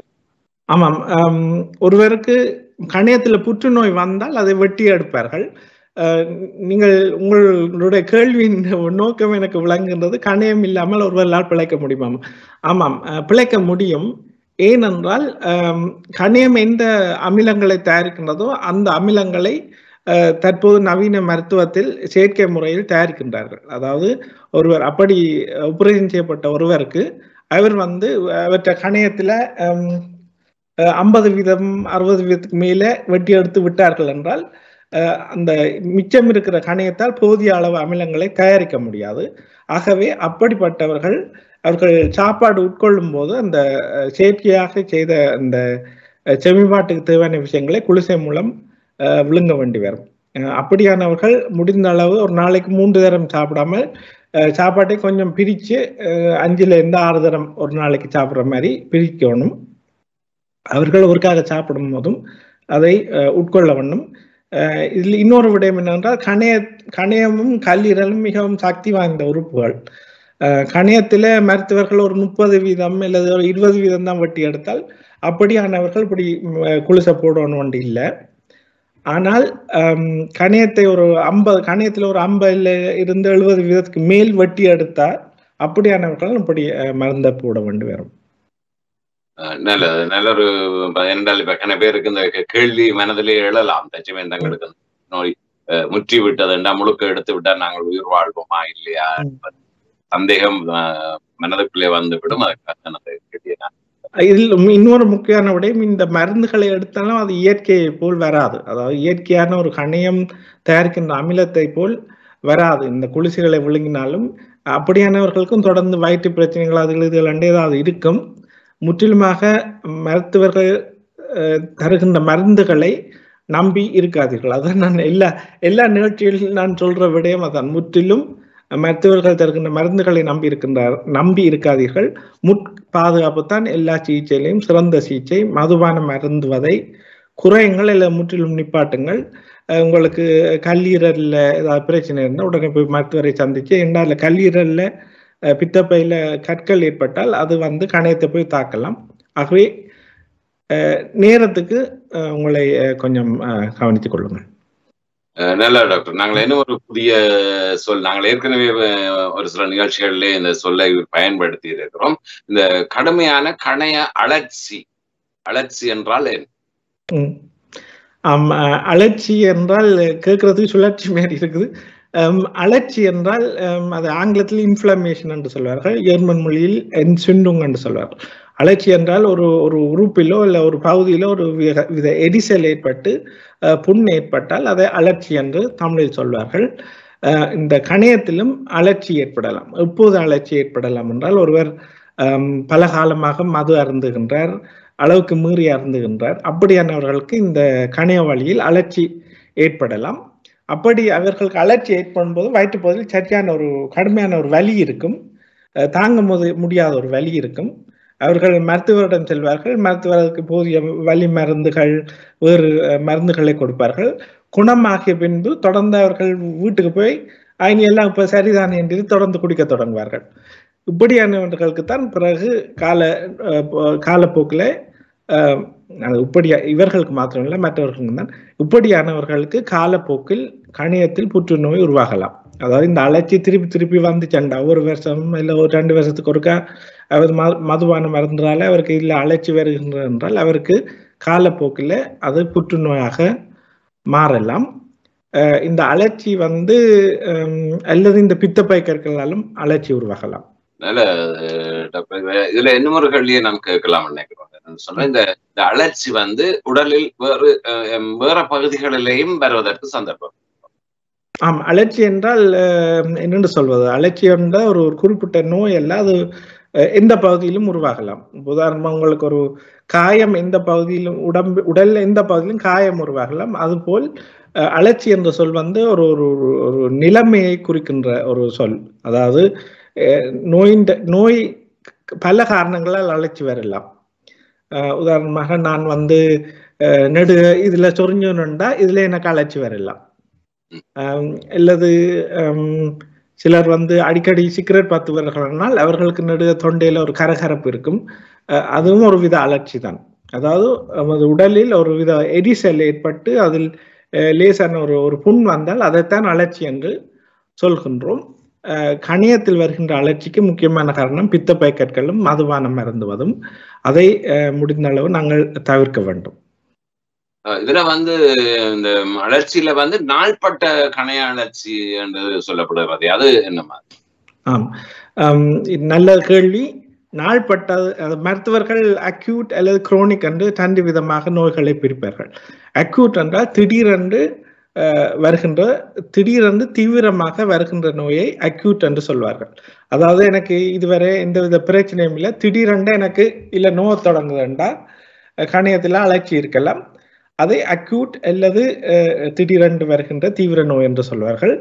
ஆமாம் ஒருவருக்கு கணையத்துல புற்றுநோய் வந்தால் அதை வெட்டி எடுப்பார்கள். நீங்கள் உங்களுடைய கேள்வியின் நோக்கம் எனக்கு விளங்குகின்றது. கணையம் இல்லாமல் ஒருவரால் பிழைக்க முடியுமா? ஆமாம் பிழைக்க முடியும். ஏனென்றால் கணையம் எந்த அமிலங்களை தயாரிக்கின்றதோ அந்த அமிலங்களை தற்போது நவீன மருத்துவத்தில் செயற்கை முறையில் தயாரிக்கின்றார்கள். அதாவது ஒருவர் அப்படி ஆபரேஷன் செய்யப்பட்ட ஒருவருக்கு அவர் வந்து அவற்றை கணையத்தில் ஐம்பது வீதம் அறுபது வீதத்துக்கு மேலே வெட்டி எடுத்து விட்டார்கள் என்றால் அந்த மிச்சம் இருக்கிற கணையத்தால் போதிய அளவு அமிலங்களை தயாரிக்க முடியாது. ஆகவே அப்படிப்பட்டவர்கள் அவர்கள் சாப்பாடு உட்கொள்ளும் போது அந்த செயற்கையாக செய்த அந்த செமிபாட்டுக்கு தேவையான விஷயங்களை குளிசை மூலம் விழுங்க வேண்டி வரும். அப்படியானவர்கள் முடிந்த அளவு ஒரு நாளைக்கு மூன்று தரம் சாப்பிடாமல் சாப்பாட்டை கொஞ்சம் பிரித்து அஞ்சில் இருந்து ஆறு தரம் ஒரு நாளைக்கு சாப்பிட்ற மாதிரி பிரிக்கணும். அவர்கள் ஒருக்காக சாப்பிடும் போதும் அதை உட்கொள்ள வேண்டும். இதில் இன்னொரு விடயம் என்னவென்றால் கணைய கணையமும் கல்லீரலும் மிகவும் சக்தி வாய்ந்த உறுப்புகள். கணையத்தில் மருத்துவர்கள் ஒரு முப்பது வீதம் அல்லது ஒரு இருபது வீதம் தான் வட்டி எடுத்தால் அப்படியானவர்கள் இப்படி குளிசை போடணும் ஒன்று இல்லை. ஆனால் கணியத்தை ஒரு ஐம்பது கணியத்தில் ஒரு ஐம்பதுல இருந்து எழுபது வீதத்துக்கு மேல் வட்டி எடுத்தால் அப்படியானவர்கள் இப்படி மருந்தை போட வேண்டி வரும். நல்ல நல்ல ஒரு என்றால் இப்ப கன பேருக்கு இந்த கேள்வி மனதிலே எழலாம். தச்சமே தங்களுக்கு நோய் முற்றி விட்டதுண்டா முழுக்க எடுத்து விட்டா நாங்கள் உயிர் வாழ்வோமா இல்லையா? சந்தேகம் மனதுக்குள்ளே வந்துவிடும். அதுக்காக அந்த கேள்வியை நான் இதில் இன்னொரு முக்கியமான விடயம் இந்த மருந்துகளை எடுத்தாலும் அது இயற்கையை போல் வராது. அதாவது இயற்கையான ஒரு கணையம் தயாரிக்கின்ற அமிலத்தை போல் வராது. இந்த குளிசிகளை விழுங்கினாலும் அப்படியானவர்களுக்கும் தொடர்ந்து வயிற்று பிரச்சனைகள் அதுகள் இதுகள் ஏதாவது இருக்கும். முற்றிலுமாக மருத்துவர்கள் தருகின்ற மருந்துகளை நம்பி இருக்காதீர்கள். அதான் நான் எல்லா எல்லா நிகழ்ச்சிகளிலும் நான் சொல்ற விடயம் அதான். முற்றிலும் மருத்துவர்கள் தருகின்ற மருந்துகளை நம்பி இருக்கின்றார் நம்பி இருக்காதீர்கள். முட் பாதுகாப்பு தான் எல்லா சிகிச்சையிலையும் சிறந்த சிகிச்சை மதுபானம் மருந்துவதை குறையுங்கள் இல்லை முற்றிலும் நிப்பாட்டுங்கள். உங்களுக்கு கல்லீரலில் ஏதாவது பிரச்சனை இருந்தால் உடனே போய் மருத்துவரை சந்திச்சு எண்டால கல்லீரலில் பித்தப்பையில் கற்கள் ஏற்பட்டால் அது வந்து கணையத்தை போய் தாக்கலாம். ஆகவே நேரத்துக்கு உங்களை கொஞ்சம் கவனித்துக் கொள்ளுங்கள். நல்ல டாக்டர் நாங்கள் என்ன ஒரு புதிய சொல் நாங்கள் ஏற்கனவே ஒரு சில நிகழ்ச்சிகளிலே இந்த சொல்லை பயன்படுத்தி இருக்கிறோம். இந்த கடுமையான கணைய அலட்சி அலட்சி என்றால் என்ன? அலட்சி என்றால் கேட்கறதுக்கு சுழற்சி மாதிரி இருக்குது. அலட்சி என்றால் அது ஆங்கிலத்தில் இன்ஃப்ளமேஷன் என்று சொல்வார்கள் ஜெர்மன் மொழியில் என்சுண்டுங் என்று சொல்வார்கள். அலர்ச்சி என்றால் ஒரு ஒரு உறுப்பிலோ இல்லை ஒரு பகுதியிலோ ஒரு வித எரிசல் ஏற்பட்டு புண் ஏற்பட்டால் அதை அலர்ச்சி என்று தமிழில் சொல்வார்கள். இந்த கணையத்திலும் அலர்ச்சி ஏற்படலாம். எப்போது அலர்ச்சி ஏற்படலாம் என்றால் ஒருவர் பல காலமாக மது அருந்துகின்றார் அளவுக்கு மீறி அருந்துகின்றார். அப்படியானவர்களுக்கு இந்த கணைய வழியில் அலர்ச்சி ஏற்படலாம். அப்படி அவர்களுக்கு அலர்ச்சி ஏற்படும் போது வயிற்றுப்பகுதியில் சரியான ஒரு கடுமையான ஒரு வலி இருக்கும். தாங்க முடியாத ஒரு வலி இருக்கும். அவர்கள் மருத்துவரிடம் செல்வார்கள். மருத்துவருக்கு போதிய வலி மருந்துகள் வேறு மருந்துகளை கொடுப்பார்கள். குணமாகிய பின்பு தொடர்ந்து அவர்கள் வீட்டுக்கு போய் அவங்க எல்லாம் இப்போ சரிதான் என்று தொடர்ந்து குடிக்க தொடங்குவார்கள். இப்படியானவர்களுக்கு தான் பிறகு கால காலப்போக்கில் இப்படியா இவர்களுக்கு மாத்திரம் இல்லை மற்றவர்களுக்கு தான். இப்படியானவர்களுக்கு காலப்போக்கில் கணியத்தில் புற்றுநோய் உருவாகலாம். அதாவது இந்த அழைச்சி திருப்பி திருப்பி வந்துச்சண்டா. ஒரு வருஷம் இல்லை ஒரு ரெண்டு வருஷத்துக்கு ஒருக்கா அவர் மதுபானம் மறந்துறால அவருக்கு இல்லை அழைச்சி வருகின்ற என்றால் அவருக்கு காலப்போக்கில் அது புற்றுநோயாக மாறலாம். இந்த அழற்சி வந்து அல்லது இந்த பித்தப்பை கற்களாலும் அழற்சி உருவாகலாம் இதுல இன்னொரு கேள்வியை நான் கேட்கலாம் நினைக்கிறோம்? சொன்ன இந்த இந்த அலர்ச்சி வந்து உடலில் வேறு வேற பகுதிகளிலேயும் வருவதற்கு சந்தர்ப்பம். ஆம் அலட்சி என்றால் என்னென்று சொல்வது? அலட்சி என்றால் ஒரு ஒரு குறிப்பிட்ட நோய் அல்ல அது எந்த பகுதியிலும் உருவாகலாம். உதாரணமா உங்களுக்கு ஒரு காயம் எந்த பகுதியிலும் உடம்பு உடல்ல எந்த பகுதியிலும் காயம் உருவாகலாம். அதுபோல் அலட்சி என்ற சொல் வந்து ஒரு ஒரு ஒரு நிலைமையை குறிக்கின்ற ஒரு சொல். அதாவது நோயின் நோய் பல காரணங்களால் அலட்சி வரலாம். உதாரணமாக நான் வந்து நெடு இதுல சொரிஞ்சோன்னுண்டா இதுல எனக்கு அலட்சி வரலாம். அல்லது சிலர் வந்து அடிக்கடி சிகரெட் பார்த்துவர்களால் அவர்களுக்கு நெடுக தொண்டையில் ஒரு கரகரப்பு இருக்கும். அதுவும் ஒரு வித அலர்ச்சி தான். அதாவது நமது உடலில் ஒரு வித எரிசல் ஏற்பட்டு அதில் லேசான ஒரு ஒரு புண் வந்தால் அதைத்தான் அலர்ச்சி என்று சொல்கின்றோம். கணியத்தில் வருகின்ற அலர்ச்சிக்கு முக்கியமான காரணம் பித்தப்பை கற்களும் மதுபானம் மருந்துவதும் அதை முடிந்த அளவு நாங்கள் தவிர்க்க வேண்டும். இதுல வந்து இந்த அலட்சியில வந்து நாள்பட்ட கணைய அழற்சி என்று சொல்லப்படுகிறது. அது என்ன மாதிரி? ஆம். நல்ல கேள்வி. நாள்பட்ட மருத்துவர்கள் அக்யூட் அல்லது குரோனிக் என்று தண்டு விதமாக நோய்களை பிரிப்பார்கள். அக்யூட் என்றால் திடீரென்று வருகின்ற திடீரென்று தீவிரமாக வருகின்ற நோயை அக்யூட் என்று சொல்வார்கள். அதாவது எனக்கு இதுவரை எந்தவித பிரச்சனையும் இல்லை. திடீரென்று எனக்கு இல்லை நோய் தொடங்குதுண்டா கணையத்தில் அழற்சி இருக்கலாம். அதை அக்யூட் அல்லது திடீரென்று வருகின்ற தீவிர நோய் என்று சொல்வார்கள்.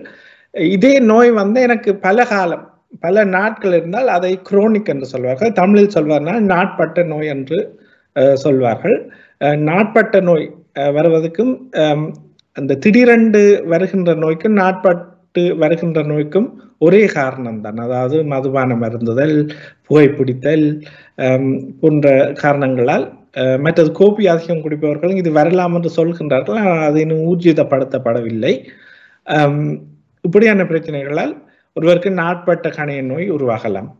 இதே நோய் வந்து எனக்கு பல காலம் பல நாட்கள் இருந்தால் அதை குரோனிக் என்று சொல்வார்கள். தமிழில் சொல்வார்னால் நாட்பட்ட நோய் என்று சொல்வார்கள். நாட்பட்ட நோய் வருவதற்கும் அந்த திடீரென்று வருகின்ற நோய்க்கும் நாட்பட்டு வருகின்ற நோய்க்கும் ஒரே காரணம் தான். அதாவது மதுபானம் அருந்துதல் புகைப்பிடித்தல் போன்ற காரணங்களால் மற்றது கோப்பி அதிகம் குடிப்பவர்கள் இது வரலாம் என்று சொல்கின்றார்கள். ஆனால் அது இன்னும் ஊர்ஜிதப்படுத்தப்படவில்லை. இப்படியான பிரச்சனைகளால் ஒருவருக்கு நாட்பட்ட கணைய நோய் உருவாகலாம்.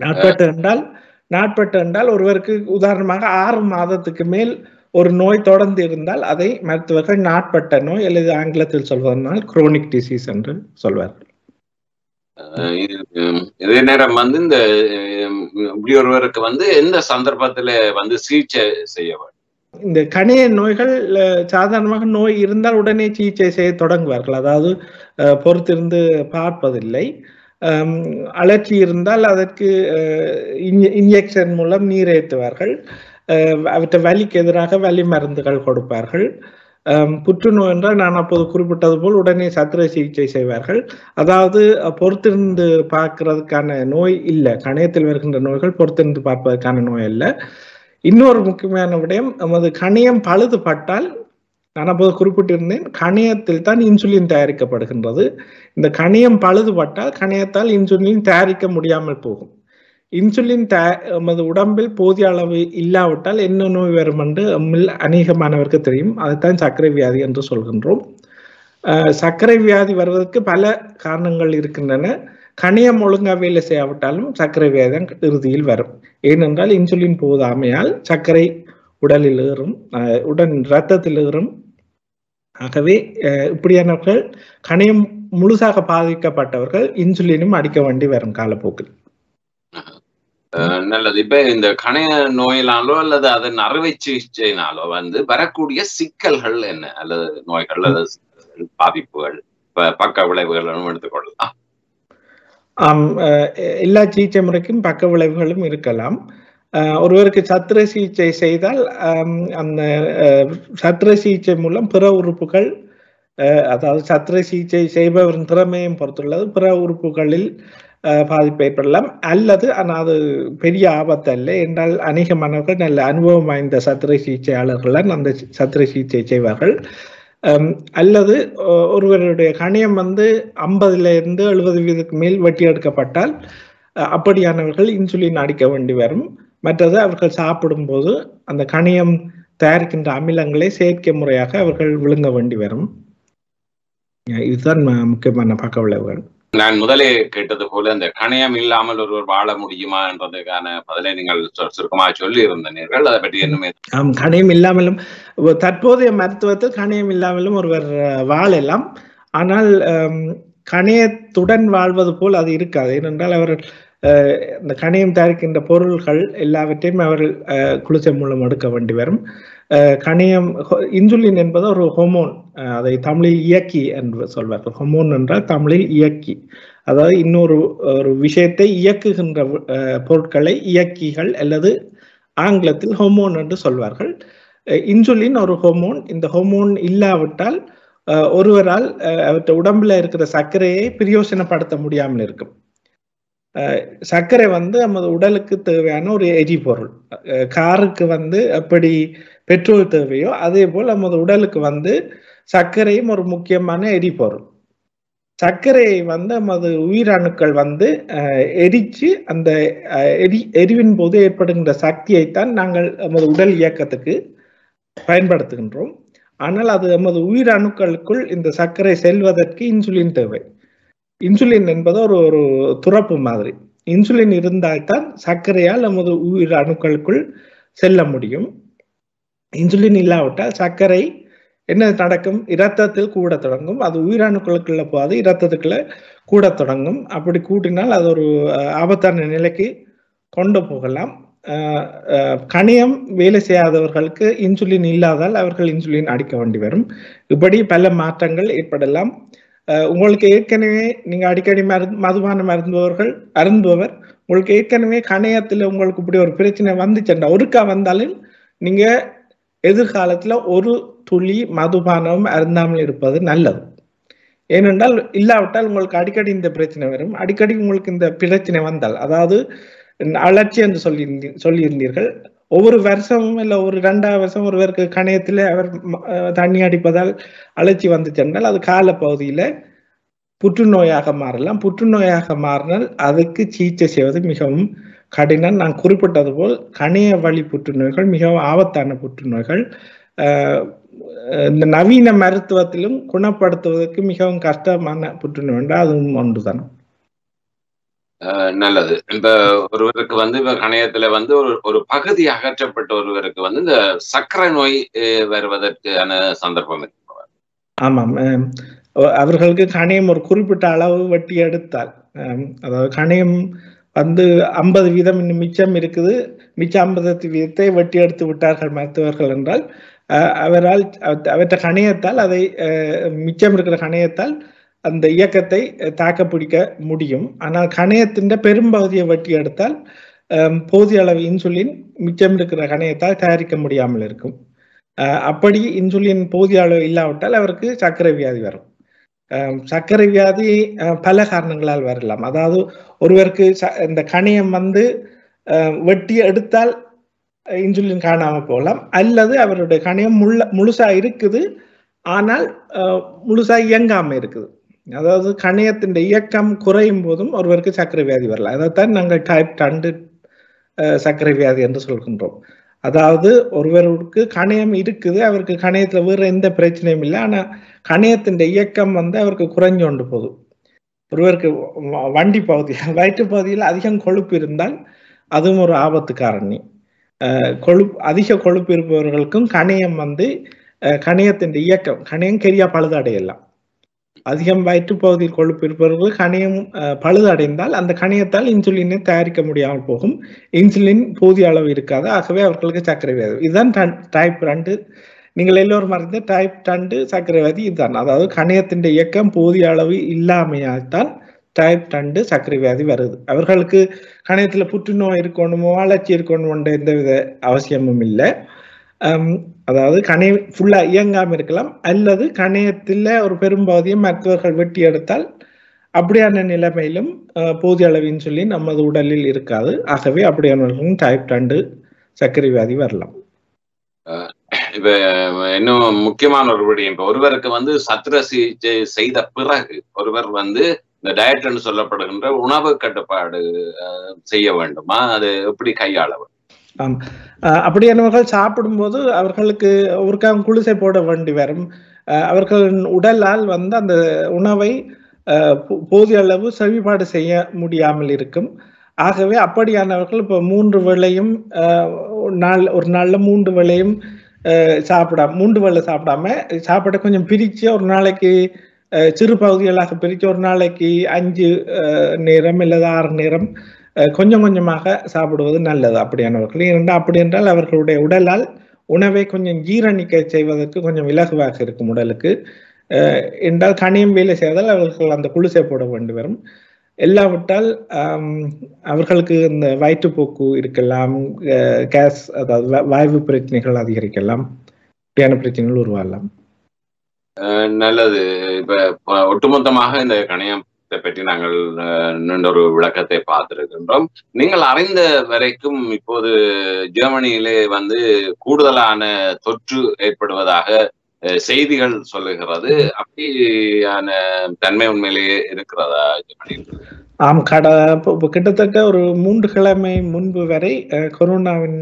நாட்பட்டு என்றால் நாட்பட்டு என்றால் ஒருவருக்கு உதாரணமாக ஆறு மாதத்துக்கு மேல் ஒரு நோய் தொடர்ந்து இருந்தால் அதை மருத்துவர்கள் நாட்பட்ட நோய் அல்லது ஆங்கிலத்தில் சொல்வதனால் குரோனிக் டிசீஸ் என்று சொல்வார்கள். இதே நேரம் வந்து இந்த இப்படி ஒருவருக்கு வந்து எந்த சந்தர்ப்பத்துல வந்து சிகிச்சை செய்ய வேண்டும்? இந்த கணைய நோய்கள் சாதாரணமாக நோய் இருந்தால் உடனே சிகிச்சை செய்ய தொடங்குவார்கள். அதாவது பொறுத்திருந்து பார்ப்பதில்லை. அலர்ச்சி இருந்தால் அதற்கு இன்ஜெக்ஷன் மூலம் நீர் ஏற்றுவார்கள் அவற்றை வலிக்கு எதிராக வலி மருந்துகள் கொடுப்பார்கள். புற்றுநோய் என்றால் நான் அப்போது குறிப்பிட்டது போல் உடனே சத்திர சிகிச்சை செய்வார்கள். அதாவது பொறுத்திருந்து பார்க்கறதுக்கான நோய் இல்லை. கணையத்தில் வருகின்ற நோய்கள் பொறுத்திருந்து பார்ப்பதற்கான நோய் அல்ல. இன்னொரு முக்கியமான விடயம் நமது கணையம் பழுதுபட்டால் நான் அப்போது குறிப்பிட்டிருந்தேன் கணையத்தில் தான் இன்சுலின் தயாரிக்கப்படுகின்றது. இந்த கணையம் பழுதுபட்டால் கணையத்தால் இன்சுலின் தயாரிக்க முடியாமல் போகும். இன்சுலின் த நமது உடம்பில் போதிய அளவு இல்லாவிட்டால் என்ன நோய் வரும் என்று நம்மில் அநேகமானவருக்கு தெரியும். அதுதான் சர்க்கரை வியாதி என்று சொல்கின்றோம். சர்க்கரை வியாதி வருவதற்கு பல காரணங்கள் இருக்கின்றன. கணியம் ஒழுங்காக வேலை செய்யாவிட்டாலும் சர்க்கரை வியாதி தான் இறுதியில் வரும். ஏனென்றால் இன்சுலின் போதாமையால் சர்க்கரை உடலில் ஏறும் உடன் இரத்தத்தில் ஏறும். ஆகவே இப்படியானவர்கள் கணியம் முழுசாக பாதிக்கப்பட்டவர்கள் இன்சுலினும் அடிக்க வேண்டி வரும் காலப்போக்கில். நல்லது. இப்ப இந்த கணைய நோயினாலோ அல்லது அதன் அறுவை சிகிச்சையினாலோ வந்து வரக்கூடிய சிக்கல்கள் என்ன? அல்லது நோய்கள் அல்லது பாதிப்புகள் பக்க விளைவுகள் எடுத்துக்கொள்ளலாம் ஆம் எல்லா சிகிச்சை முறைக்கும் பக்க விளைவுகளும் இருக்கலாம். ஒருவருக்கு சத்திர சிகிச்சை செய்தால் அந்த சத்திர சிகிச்சை மூலம் பிற உறுப்புகள் அதாவது சத்திர சிகிச்சை செய்பவரின் திறமையும் பொறுத்துள்ளது. பிற உறுப்புகளில் பாதிப்பை ஏற்படலாம் அல்லது ஆனால் அது பெரிய ஆபத்தல்ல. என்றால் அநேக மாணவர்கள் நல்ல அனுபவம் வாய்ந்த சத்திர சிகிச்சையாளர்கள் அந்த சத்திர சிகிச்சை செய்வார்கள். அல்லது ஒருவருடைய கணியம் வந்து ஐம்பதுல இருந்து எழுபது வீதத்துக்கு மேல் வெட்டி எடுக்கப்பட்டால் அப்படியானவர்கள் இன்சுலின் அடிக்க வேண்டி வரும். மற்றது அவர்கள் சாப்பிடும்போது அந்த கணியம் தயாரிக்கின்ற அமிலங்களை செயற்கை முறையாக அவர்கள் விழுங்க வேண்டி வரும். இதுதான் முக்கியமான பக்க விளைவுகள் நான் முதலே கேட்டது போல இந்த கணையம் இல்லாமல் ஒருவர் வாழ முடியுமா என்றதுக்கான பதிலை நீங்கள் சுருக்கமாக சொல்லி இருந்தீர்கள் அதை பற்றி என்னமே ஆம் கணையம் இல்லாமலும் தற்போதைய மருத்துவத்தில் கணையம் இல்லாமலும் ஒருவர் வாழலாம். ஆனால் கணையத்துடன் வாழ்வது போல் அது இருக்காது. ஏனென்றால் அவர் இந்த கணியம் தயாரிக்கின்ற பொருள்கள் எல்லாவற்றையும் அவர்கள் குளிச்சை மூலம் எடுக்க வேண்டி வரும். கணியம் இன்சுலின் என்பது ஒரு ஹோமோன் அதை தமிழில் இயக்கி என்று சொல்வார்கள் ஹோமோன் என்றால் தமிழில் இயக்கி. அதாவது இன்னொரு ஒரு விஷயத்தை இயக்குகின்ற பொருட்களை இயக்கிகள் அல்லது ஆங்கிலத்தில் ஹோமோன் என்று சொல்வார்கள். இன்சுலின் ஒரு ஹோமோன் இந்த ஹோமோன் இல்லாவிட்டால் ஒருவரால் அவற்றை உடம்புல இருக்கிற சர்க்கரையை பிரயோசனப்படுத்த முடியாமல் இருக்கும். சர்க்கரை வந்து நமது உடலுக்கு தேவையான ஒரு எரிபொருள். காருக்கு வந்து எப்படி பெட்ரோல் தேவையோ அதே போல் நமது உடலுக்கு வந்து சர்க்கரையும் ஒரு முக்கியமான எரிபொருள். சர்க்கரையை வந்து நமது உயிரணுக்கள் வந்து எரிச்சு அந்த எரி எரிவின் போது ஏற்படுகின்ற சக்தியைத்தான் நாங்கள் நமது உடல் இயக்கத்துக்கு பயன்படுத்துகின்றோம். ஆனால் அது நமது உயிரணுக்களுக்குள் இந்த சர்க்கரை செல்வதற்கு இன்சுலின் தேவை. இன்சுலின் என்பது ஒரு ஒரு துறப்பு மாதிரி. இன்சுலின் இருந்தால்தான் சர்க்கரையால் நமது உயிர் அணுக்களுக்குள் செல்ல முடியும். இன்சுலின் இல்லாவிட்டால் சர்க்கரை என்ன நடக்கும்? இரத்தத்தில் கூட தொடங்கும். அது உயிரணுக்களுக்குள்ள போகாது இரத்தத்துக்குள்ள கூட தொடங்கும். அப்படி கூட்டினால் அது ஒரு ஆபத்தான நிலைக்கு கொண்டு போகலாம். கணியம் வேலை செய்யாதவர்களுக்கு இன்சுலின் இல்லாதால் அவர்கள் இன்சுலின் அடிக்க வேண்டி வரும். இப்படி பல மாற்றங்கள் ஏற்படலாம். உங்களுக்கு ஏற்கனவே நீங்க அடிக்கடி மருந்து மதுபானம் அருந்துபவர்கள் அருந்துபவர் உங்களுக்கு ஏற்கனவே கணையத்துல உங்களுக்கு இப்படி ஒரு பிரச்சனை வந்துச்சுண்டா ஒருக்கா வந்தாலும் நீங்க எதிர்காலத்துல ஒரு துளி மதுபானமும் அருந்தாமல் இருப்பது நல்லது. ஏனென்றால் இல்லாவிட்டால் உங்களுக்கு அடிக்கடி இந்த பிரச்சனை வரும். அடிக்கடி உங்களுக்கு இந்த பிரச்சனை வந்தால் அதாவது அலட்சி என்று சொல்லி சொல்லியிருந்தீர்கள். ஒவ்வொரு வருஷமும் இல்லை ஒரு ரெண்டாவது வருஷம் ஒருவருக்கு கணையத்தில் அவர் தண்ணி அடிப்பதால் அழைச்சி வந்து சென்றால் அது கால பகுதியில் புற்றுநோயாக மாறலாம். புற்றுநோயாக மாறினால் அதுக்கு சிகிச்சை செய்வது மிகவும் கடினம். நான் குறிப்பிட்டது போல் கணைய வழி புற்றுநோய்கள் மிகவும் ஆபத்தான புற்றுநோய்கள் இந்த நவீன மருத்துவத்திலும் குணப்படுத்துவதற்கு மிகவும் கஷ்டமான புற்றுநோய் என்றால் அதுவும் ஒன்றுதான். நல்லது. இப்ப ஒருவருக்கு வந்து இப்ப கணையத்துல வந்து ஒரு ஒரு பகுதி அகற்றப்பட்ட ஒருவருக்கு வந்து இந்த சக்கரை நோய் வருவதற்கான சந்தர்ப்பம் இருக்கு ஆமாம். அவர்களுக்கு கணையம் ஒரு குறிப்பிட்ட அளவு வெட்டி எடுத்தால் அதாவது கணையம் வந்து ஐம்பது வீதம் இன்னும் மிச்சம் இருக்குது. மிச்சம் ஐம்பது வீதத்தை வெட்டி எடுத்து விட்டார்கள் மருத்துவர்கள் என்றால் அவரால் அவற்றை கணையத்தால் அதை மிச்சம் இருக்கிற கணையத்தால் அந்த இயக்கத்தை தாக்க பிடிக்க முடியும். ஆனால் கணையத்தின் பெரும்பகுதியை வெட்டி எடுத்தால் போதிய அளவு இன்சுலின் மிச்சம் இருக்கிற கணையத்தால் தயாரிக்க முடியாமல் இருக்கும். அப்படி இன்சுலின் போதிய அளவு இல்லாவிட்டால் அவருக்கு சர்க்கரை வியாதி வரும். சர்க்கரை வியாதி பல காரணங்களால் வரலாம். அதாவது ஒருவருக்கு இந்த கணையம் வந்து வெட்டி எடுத்தால் இன்சுலின் காணாமல் போகலாம். அல்லது அவருடைய கணையம் முள்ள முழுசா இருக்குது. ஆனால் முழுசா இயங்காம இருக்குது. அதாவது கணையத்தின் இயக்கம் குறையும் போதும் ஒருவருக்கு சர்க்கரை வியாதி வரலாம். அதைத்தான் நாங்கள் டைப் டண்டு சர்க்கரை வியாதி என்று சொல்கின்றோம். அதாவது ஒருவருக்கு கணையம் இருக்குது அவருக்கு கணையத்தில் வேறு எந்த பிரச்சனையும் இல்லை. ஆனால் கணையத்தின் இயக்கம் வந்து அவருக்கு குறைஞ்சு கொண்டு போதும் ஒருவருக்கு வண்டி பகுதி வயிற்று பகுதியில் அதிகம் கொழுப்பு இருந்தால் அதுவும் ஒரு ஆபத்து காரணி. கொழுப்பு அதிக கொழுப்பு இருப்பவர்களுக்கும் கணையம் வந்து கணையத்தின் இயக்கம் கணையம் கெரியா பழுதடையலாம் அதிகம் வயிற்று பகுதியில் கொழுப்பு இருப்பவர்கள் கணையம் பழுதடைந்தால் அந்த கணையத்தால் இன்சுலினை தயாரிக்க முடியாமல் போகும். இன்சுலின் போதிய அளவு இருக்காது. ஆகவே அவர்களுக்கு சர்க்கரை வியாதி. இதுதான் டைப் ரெண்டு நீங்கள் எல்லோரும் மறந்து டைப் ரெண்டு சர்க்கரை வியாதி இதுதான். அதாவது கணையத்தின் இயக்கம் போதிய அளவு இல்லாமையால்தான் டைப் ரெண்டு சர்க்கரை வியாதி வருது. அவர்களுக்கு கணையத்தில் புற்றுநோய் இருக்கணுமோ வளர்ச்சி இருக்கணுமோன்ற எந்தவித அவசியமும் இல்லை. அதாவது கணைய ஃபுல்லா இயங்காம இருக்கலாம். அல்லது கணையத்தில் ஒரு பெரும்பகுதியை மருத்துவர்கள் வெட்டி எடுத்தால் அப்படியான நிலைமையிலும் போதிய அளவின்னு சொல்லி நமது உடலில் இருக்காது. ஆகவே அப்படியானவர்களும் டைப் ரெண்டு சர்க்கரை வியாதி வரலாம். இப்ப இன்னும் முக்கியமான ஒரு விடயம். இப்ப ஒருவருக்கு வந்து சத்திர சிகிச்சை செய்த பிறகு ஒருவர் வந்து இந்த டயட்னு சொல்லப்படுகின்ற உணவு கட்டுப்பாடு செய்ய வேண்டுமா? அது எப்படி கையாள வேண்டும்? ஆம். அப்படியானவர்கள் சாப்பிடும்போது அவர்களுக்கு ஒருக்காக குளிசை போட வேண்டி வரும். அவர்களின் உடலால் வந்து அந்த உணவை போதிய அளவு செவிப்பாடு செய்ய முடியாமல் இருக்கும். ஆகவே அப்படியானவர்கள் இப்போ மூன்று வேளையும் நாள் ஒரு நாளில் மூன்று வேளையும் சாப்பிடாம மூன்று வேளை சாப்பிடாம சாப்பிட கொஞ்சம் பிரித்து ஒரு நாளைக்கு சிறு பகுதிகளாக பிரித்து ஒரு நாளைக்கு அஞ்சு நேரம் அல்லது ஆறு நேரம் கொஞ்சம் கொஞ்சமாக சாப்பிடுவது நல்லது அப்படியானவர்கள். இரண்டு அப்படி என்றால் அவர்களுடைய உடலால் உணவை கொஞ்சம் ஜீரணிக்க செய்வதற்கு கொஞ்சம் இலகுவாக இருக்கும் உடலுக்கு. என்றால் கனியம் வேலை செய்தால் அவர்கள் அந்த குளிசை போட வேண்டி வரும். எல்லாவிட்டால் அவர்களுக்கு இந்த வயிற்றுப்போக்கு இருக்கலாம் கேஸ் அதாவது வாய்வு பிரச்சனைகள் அதிகரிக்கலாம் இப்படியான பிரச்சனைகள் உருவாகலாம். நல்லது. இப்ப ஒட்டுமொத்தமாக இந்த கணையம் பற்றி நாங்கள் ஒரு விளக்கத்தை பார்த்திருக்கின்றோம். நீங்கள் அறிந்த வரைக்கும் இப்போது ஜெர்மனியிலே வந்து கூடுதலான தொற்று ஏற்படுவதாக செய்திகள் சொல்லுகிறது. அப்படியான தன்மை உண்மையிலேயே இருக்கிறதா ஜெர்மனியில்? ஆம் கட கிட்டத்தட்ட ஒரு மூன்று கிழமை முன்பு வரை கொரோனாவின்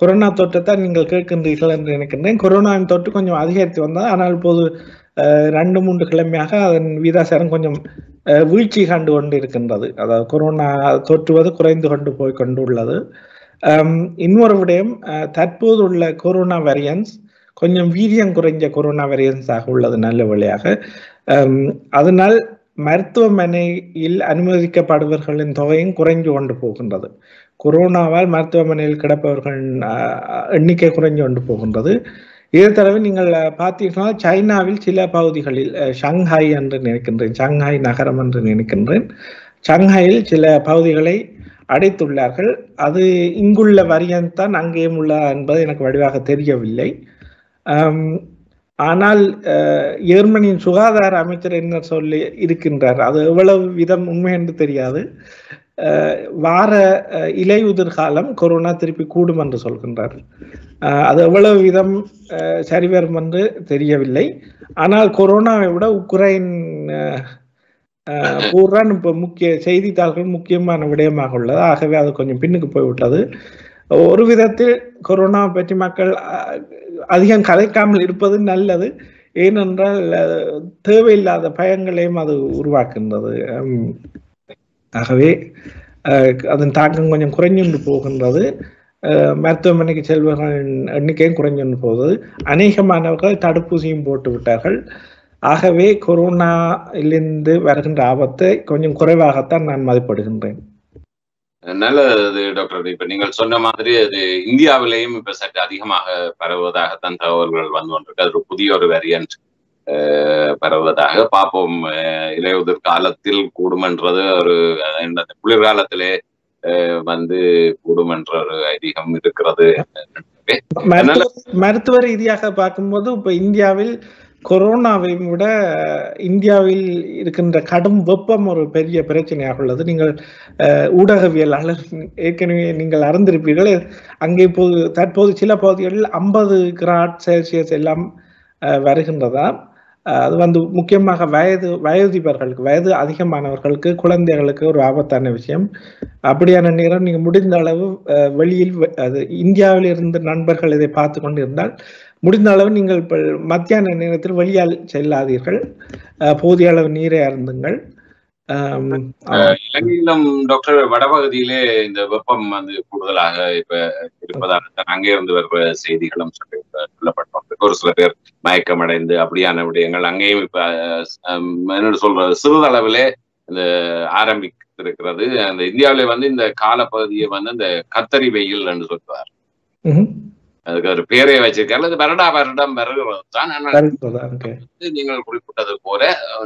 கொரோனா தொற்றைத்தான் நீங்கள் கேட்கின்றீர்கள் என்று நினைக்கின்றேன். கொரோனாவின் தொற்று கொஞ்சம் அதிகரித்து வந்தது ஆனால் இப்போது ரெண்டு மூன்று கிழமையாக அதன் வீதாசாரம் கொஞ்சம் வீழ்ச்சி கண்டு கொண்டு இருக்கின்றது அதாவது கொரோனா தொற்றுவது குறைந்து கொண்டு போய் கொண்டுள்ளது. இன்னொரு விடயம் தற்போது உள்ள கொரோனா வேரியன்ஸ் கொஞ்சம் வீரியம் குறைஞ்ச கொரோனா வேரியன்ஸாக உள்ளது நல்ல வழியாக. அதனால் மருத்துவமனையில் அனுமதிக்கப்படுபவர்களின் தொகையும் குறைஞ்சு கொண்டு போகின்றது. கொரோனாவால் மருத்துவமனையில் கிடப்பவர்களின் எண்ணிக்கை குறைஞ்சு கொண்டு போகின்றது. இதே தடவை நீங்கள் பார்த்தீங்கன்னா சைனாவில் சில பகுதிகளில் ஷங்காய் என்று நினைக்கின்றேன் ஷங்காய் நகரம் என்று நினைக்கின்றேன். ஷங்காயில் சில பகுதிகளை அடைத்துள்ளார்கள். அது இங்குள்ள வரியன் தான் அங்கேயும் உள்ள என்பது எனக்கு வடிவாக தெரியவில்லை. ஆனால் ஜெர்மனியின் சுகாதார அமைச்சர் என்ன சொல்லி இருக்கின்றார்? அது எவ்வளவு விதம் உண்மை என்று தெரியாது. வார இலையுதிர் காலம் கொரோனா திருப்பி கூடும் என்று சொல்கின்றார் அது எவ்வளவு விதம் சரிவரும் என்று தெரியவில்லை. ஆனால் கொரோனாவை விட உக்ரைன் பூரான் இப்போ முக்கிய செய்தித்தாள்கள் முக்கியமான விடயமாக உள்ளது. ஆகவே அது கொஞ்சம் பின்னுக்கு போய்விட்டது. ஒரு விதத்தில் கொரோனா பற்றி மக்கள் அதிகம் கலைக்காமல் இருப்பது நல்லது. ஏனென்றால் தேவையில்லாத பயங்களையும் அது உருவாக்குகின்றது. ஆகவே அதன் தாக்கம் கொஞ்சம் குறைஞ்சுண்டு போகின்றது. மருத்துவமனைக்கு செல்பவர்களின் எண்ணிக்கையும் குறைஞ்சுண்டு போகுது அநேகமானவர்கள் தடுப்பூசியும் போட்டு விட்டார்கள். ஆகவே கொரோனாவிலிருந்து வருகின்ற ஆபத்தை கொஞ்சம் குறைவாகத்தான் நான் மதிப்பிடுகின்றேன். நல்லது டாக்டர். இப்ப நீங்கள் சொன்ன மாதிரி அது இந்தியாவிலேயும் இப்ப சற்று அதிகமாக பரவுவதாகத்தான் தகவல்கள் வந்து கொண்டிருக்கு. அது ஒரு புதிய ஒரு வேரியன்ட் பரவுவதாக பார்ப்போம். இலையுதிர் காலத்தில் கூடுமென்றது ஒரு குளிர்காலத்திலே வந்து கூடுமென்ற ஒரு ஐதீகம் இருக்கிறது. மருத்துவ ரீதியாக பார்க்கும்போது இப்ப இந்தியாவில் கொரோனாவை விட இந்தியாவில் இருக்கின்ற கடும் வெப்பம் ஒரு பெரிய பிரச்சனையாக உள்ளது. நீங்கள் ஊடகவியலாளர் ஏற்கனவே நீங்கள் அறிந்திருப்பீர்கள். அங்கே இப்போது தற்போது சில பகுதிகளில் ஐம்பது கிராட் செல்சியஸ் எல்லாம் வருகின்றதா அது வந்து முக்கியமாக வயது வயோதிபர்களுக்கு வயது அதிகமானவர்களுக்கு குழந்தைகளுக்கு ஒரு ஆபத்தான விஷயம். அப்படியான நேரம் நீங்க முடிந்த அளவு வெளியில் அது இந்தியாவில் இருந்த நண்பர்கள் இதை பார்த்து கொண்டிருந்தால் முடிந்த அளவு நீங்கள் இப்போ மத்தியான நேரத்தில் வெளியால் செல்லாதீர்கள். போதிய அளவு நீரை அருந்துங்கள். இலங்கையிலும் டாக்டர் வடபகுதியிலே இந்த வெப்பம் வந்து கூடுதலாக இப்ப இருப்பதாக அங்கே இருந்து வருகிற செய்திகளும் சொல்லி சொல்லப்பட்டோம் ஒரு சில பேர் மயக்கமடைந்து அப்படியான விடயங்கள் அங்கேயும் இப்ப என்ன சொல்றது சிறிதளவிலே இந்த ஆரம்பித்திருக்கிறது. அந்த இந்தியாவில வந்து இந்த காலப்பகுதியை வந்து இந்த கத்தரி வெயில் என்று சொல்லுவார். அதுக்கு ஒரு பேரை வச்சிருக்காரு. அது வருடா வருடம் வருகிறது தான். நீங்கள் குறிப்பிட்டது போல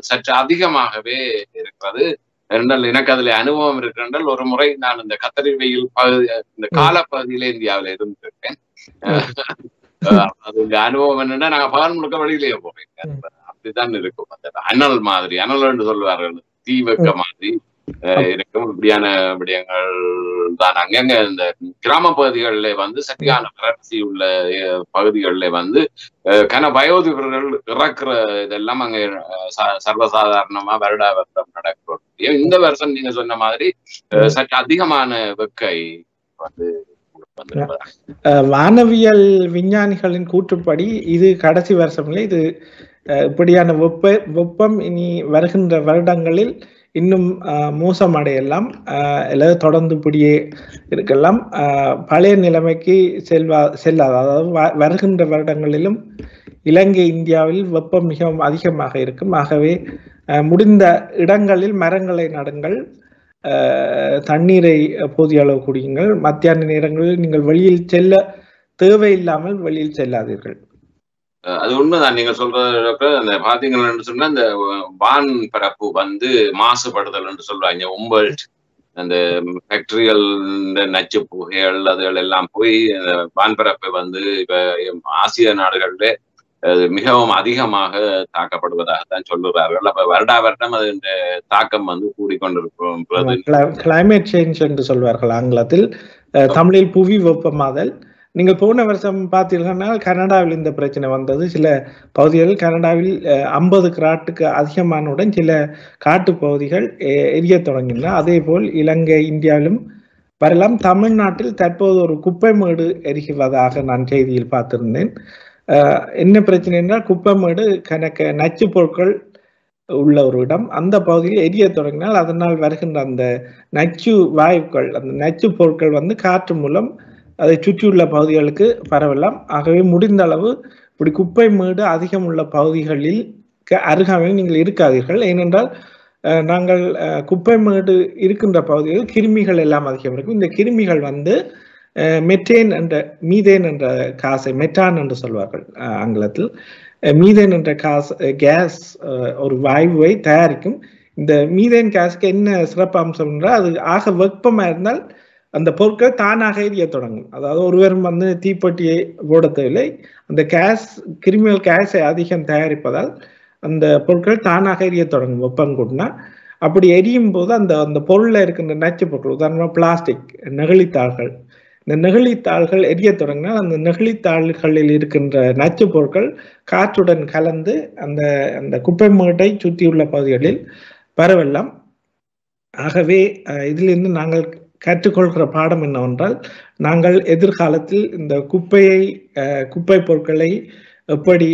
சற்று அதிகமாகவே இருக்கிறது. என்றால் எனக்கு அதுல அனுபவம் இருக்கின்றால் ஒரு முறை நான் இந்த கத்தரி வெயில் பகுதி இந்த காலப்பகுதியில இந்தியாவில இருந்திருக்கேன். அது அனுபவம் என்னன்னா நாங்க பகல் முழுக்க வெளியிலேயே போறேன் அப்படிதான் இருக்கும். அந்த அனல் மாதிரி அனல் என்று சொல்லுவார்கள். தீ வைக்க மாதிரி இருக்கும். இப்படியான விடயங்கள் தான். அங்கங்க இந்த கிராம பகுதிகளில் வந்து சரியான வறட்சி உள்ள பகுதிகளில் வந்து கன வயோதிபர்கள் இறக்குற இதெல்லாம் அங்க சர்வசாதாரணமா வருடா வருடம் நடக்கிறோம் இந்த வருஷம் நீங்க சொன்ன மாதிரி சற்று அதிகமான வெக்கை வந்து வானவியல் விஞ்ஞானிகளின் கூற்றுப்படி இது கடைசி வருஷம் இல்லை இது இப்படியான வெப்ப வெப்பம் இனி வருகின்ற வருடங்களில் இன்னும் மோசமடையலாம். அல்லது தொடர்ந்து இப்படியே இருக்கலாம். பழைய நிலைமைக்கு செல்வா செல்லாது. அதாவது வருகின்ற வருடங்களிலும் இலங்கை இந்தியாவில் வெப்பம் மிகவும் அதிகமாக இருக்கும். ஆகவே முடிந்த இடங்களில் மரங்களை நடுங்கள். தண்ணீரை போதிய அளவு குடியுங்கள். மத்தியான நேரங்களில் நீங்கள் வெளியில் செல்ல தேவையில்லாமல் வெளியில் செல்லாதீர்கள். அது உண்மைதான். நீங்க சொல்றது அந்த பாத்தீங்கன்னு சொன்னா இந்த வான் பரப்பு வந்து மாசுபடுதல் என்று சொல்றாங்க உம்பல்ட் அந்த ஃபேக்டரிகள் இந்த நச்சு புகைகள் அதுகள் எல்லாம் போய் வான்பரப்பை வந்து இப்ப ஆசிய நாடுகளிலே மிகவும் அதிகமாக தாக்கப்படுவதாக தான் சொல்லுறார்கள் அப்ப வருடா வருடம் அது இந்த தாக்கம் வந்து கூடிக்கொண்டிருக்கும் கிளைமேட் சேஞ்ச் என்று சொல்வார்கள் ஆங்கிலத்தில். தமிழில் புவி வெப்பமாதல். நீங்கள் போன வருஷம் பார்த்தீங்கன்னா கனடாவில் இந்த பிரச்சனை வந்தது. சில பகுதிகள் கனடாவில் ஐம்பது கிராட்டுக்கு அதிகமானவுடன் சில காட்டு பகுதிகள் எரிய தொடங்கின. அதே போல் இலங்கை இந்தியாவிலும் வரலாம். தமிழ்நாட்டில் தற்போது ஒரு குப்பை மேடு எரிகிறதாக நான் செய்தியில் பார்த்திருந்தேன். என்ன பிரச்சனை என்றால் குப்பமேடு கணக்க நச்சு பொருட்கள் உள்ள ஒரு இடம். அந்த பகுதியில் எரிய தொடங்கினால் அதனால் வருகின்ற அந்த நச்சு வாயுக்கள் அந்த நச்சு பொருட்கள் வந்து காற்று மூலம் அதை சுற்றியுள்ள பகுதிகளுக்கு பரவலாம். ஆகவே முடிந்த அளவு இப்படி குப்பை மேடு அதிகம் உள்ள பகுதிகளில் அருகாமையில் நீங்கள் இருக்காதீர்கள். ஏனென்றால் நாங்கள் குப்பை மேடு இருக்கின்ற பகுதிகளில் கிருமிகள் எல்லாம் அதிகம் இருக்கும். இந்த கிருமிகள் வந்து மெட்டேன் என்ற மீதேன் என்ற காசை மெட்டான் என்று சொல்வார்கள் ஆங்கிலத்தில். மீதேன் என்ற காசு கேஸ் ஒரு வாயுவை தயாரிக்கும். இந்த மீதேன் காசுக்கு என்ன சிறப்பு அம்சம் என்றால் அது ஆக வெப்பமாக இருந்தால் அந்த பொருட்கள் தானாக எரிய தொடங்கும். அதாவது ஒருவரும் வந்து தீப்பெட்டியை போட தேவையில்லை. அந்த கேஸ் கிரிமினல் கேஸை அதிகம் தயாரிப்பதால் அந்த பொருட்கள் தானாக எரிய தொடங்கும் வெப்பம் கூட்டினா அப்படி எரியும் போது அந்த அந்த பொருளில் இருக்கின்ற நச்சு பொருட்கள் உதாரணமாக பிளாஸ்டிக் நெகிழித்தாள்கள் இந்த நெகிழித்தாள்கள் எரிய தொடங்கினால் அந்த நெகிழித்தாள்களில் இருக்கின்ற நச்சு பொருட்கள் காற்றுடன் கலந்து அந்த அந்த குப்பை மேட்டை சுற்றியுள்ள பகுதிகளில் பரவெல்லாம். ஆகவே இதிலிருந்து நாங்கள் கற்றுக்கொள்கிற பாடம் என்னவென்றால் நாங்கள் எதிர்காலத்தில் இந்த குப்பையை குப்பை பொருட்களை எப்படி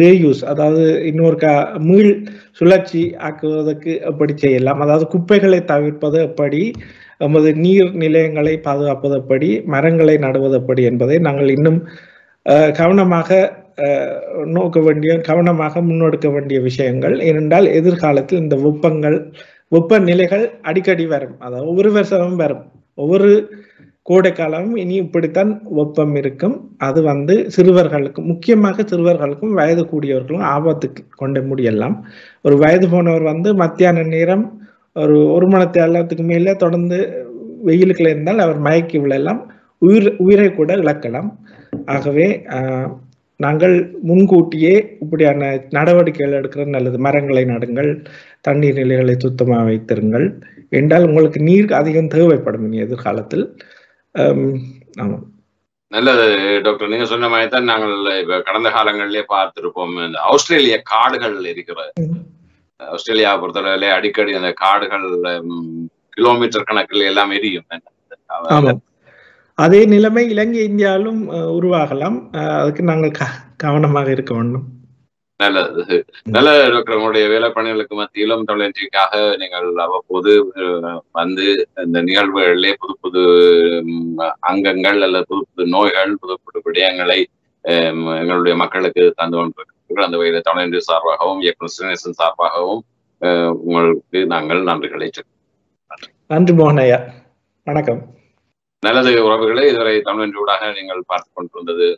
ரேயூஸ் அதாவது இன்னொரு கா மீள் சுழற்சி ஆக்குவதற்கு எப்படி செய்யலாம்? அதாவது குப்பைகளை தவிர்ப்பது எப்படி? நமது நீர் நிலையங்களை பாதுகாப்பது எப்படி? மரங்களை நடுவது எப்படி என்பதை நாங்கள் இன்னும் கவனமாக நோக்க வேண்டிய கவனமாக முன்னெடுக்க வேண்டிய விஷயங்கள். ஏனென்றால் எதிர்காலத்தில் இந்த வெப்பங்கள் வெப்பநிலைகள் அடிக்கடி வரும். அதாவது ஒவ்வொரு வருஷமும் வரும். ஒவ்வொரு கோடை காலமும் இனி இப்படித்தான் வெப்பம் இருக்கும். அது வந்து சிறுவர்களுக்கும் முக்கியமாக சிறுவர்களுக்கும் வயது கூடியவர்களும் ஆபத்துக்கு கொண்டு முடியலாம். ஒரு வயது போனவர் வந்து மத்தியான நேரம் ஒரு ஒரு மணி தேலத்துக்கு மேலே தொடர்ந்து வெயிலுக்குள்ள இருந்தால் அவர் மயக்கி விழலாம். உயிர் உயிரை கூட இழக்கலாம். ஆகவே நாங்கள் முன்கூட்டியே இப்படியான நடவடிக்கைகள் எடுக்கிறது நல்லது. மரங்களை நடுங்கள் தண்ணீர் நிலைகளை சுத்தமாக வைத்திருங்கள். என்றால் உங்களுக்கு நீர் அதிகம் தேவைப்படும் இனி எதிர்காலத்தில். ஆமாம் நல்லது டாக்டர் நீங்க சொன்ன மாதிரி தான் நாங்கள் இப்ப கடந்த காலங்களிலே பார்த்திருப்போம். இந்த ஆஸ்திரேலிய காடுகள் இருக்கிற ஆஸ்திரேலியா பொறுத்தளவிலே அடிக்கடி அந்த காடுகள் கிலோமீட்டர் கணக்கில் எல்லாம் எரியும். அதே நிலைமை இலங்கை இந்தியாவிலும் உருவாகலாம். அதுக்கு நாங்கள் கவனமாக இருக்க வேண்டும். நல்லது. நல்ல டாக்டர் உங்களுடைய வேலை பணிகளுக்கு மத்தியிலும் தொழிற்சிக்காக நீங்கள் அவ்வப்போது வந்து இந்த நிகழ்வுகளிலே புது புது அங்கங்கள் அல்லது புது புது நோய்கள் புது புது விடயங்களை எங்களுடைய மக்களுக்கு தந்து கொண்டிருக்கிறீர்கள். அந்த வகையில் தமிழ் சார்பாகவும் சினேசன் சார்பாகவும் உங்களுக்கு நாங்கள் நன்றிகளை நன்றி மோகனையா வணக்கம். நல்லது உறவுகளே. இதுவரை தமிழ் ஊடாக நீங்கள் பார்த்து கொண்டிருந்தது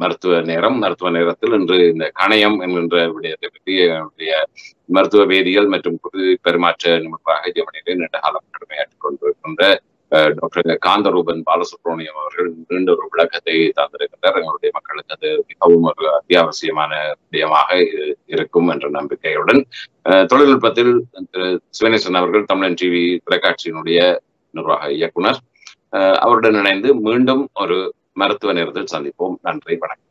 மருத்துவ நேரம் மருத்துவ நேரத்தில் இன்று இந்த கணையம் என்கின்ற விடயத்தை பற்றி என்னுடைய மருத்துவ வேதியியல் மற்றும் புது பெருமாற்ற நிமிடமாக ஜெமனிலே நீண்ட காலம் கடமையாற்றிக் கொண்டிருக்கின்ற டாக்டர் காந்தரூபன் பாலசுப்ரமணியம் அவர்கள் நீண்ட ஒரு விளக்கத்தை தந்திருக்கின்றார். எங்களுடைய மக்களுக்கு அது மிகவும் ஒரு அத்தியாவசியமான விடயமாக இருக்கும் என்ற நம்பிக்கையுடன் தொழில்நுட்பத்தில் திரு சிவனேசன் அவர்கள் தமிழன் டிவி தொலைக்காட்சியினுடைய நிர்வாக இயக்குனர் அவருடன் இணைந்து மீண்டும் ஒரு மருத்துவ நேரத்தில் சந்திப்போம். நன்றி வணக்கம்.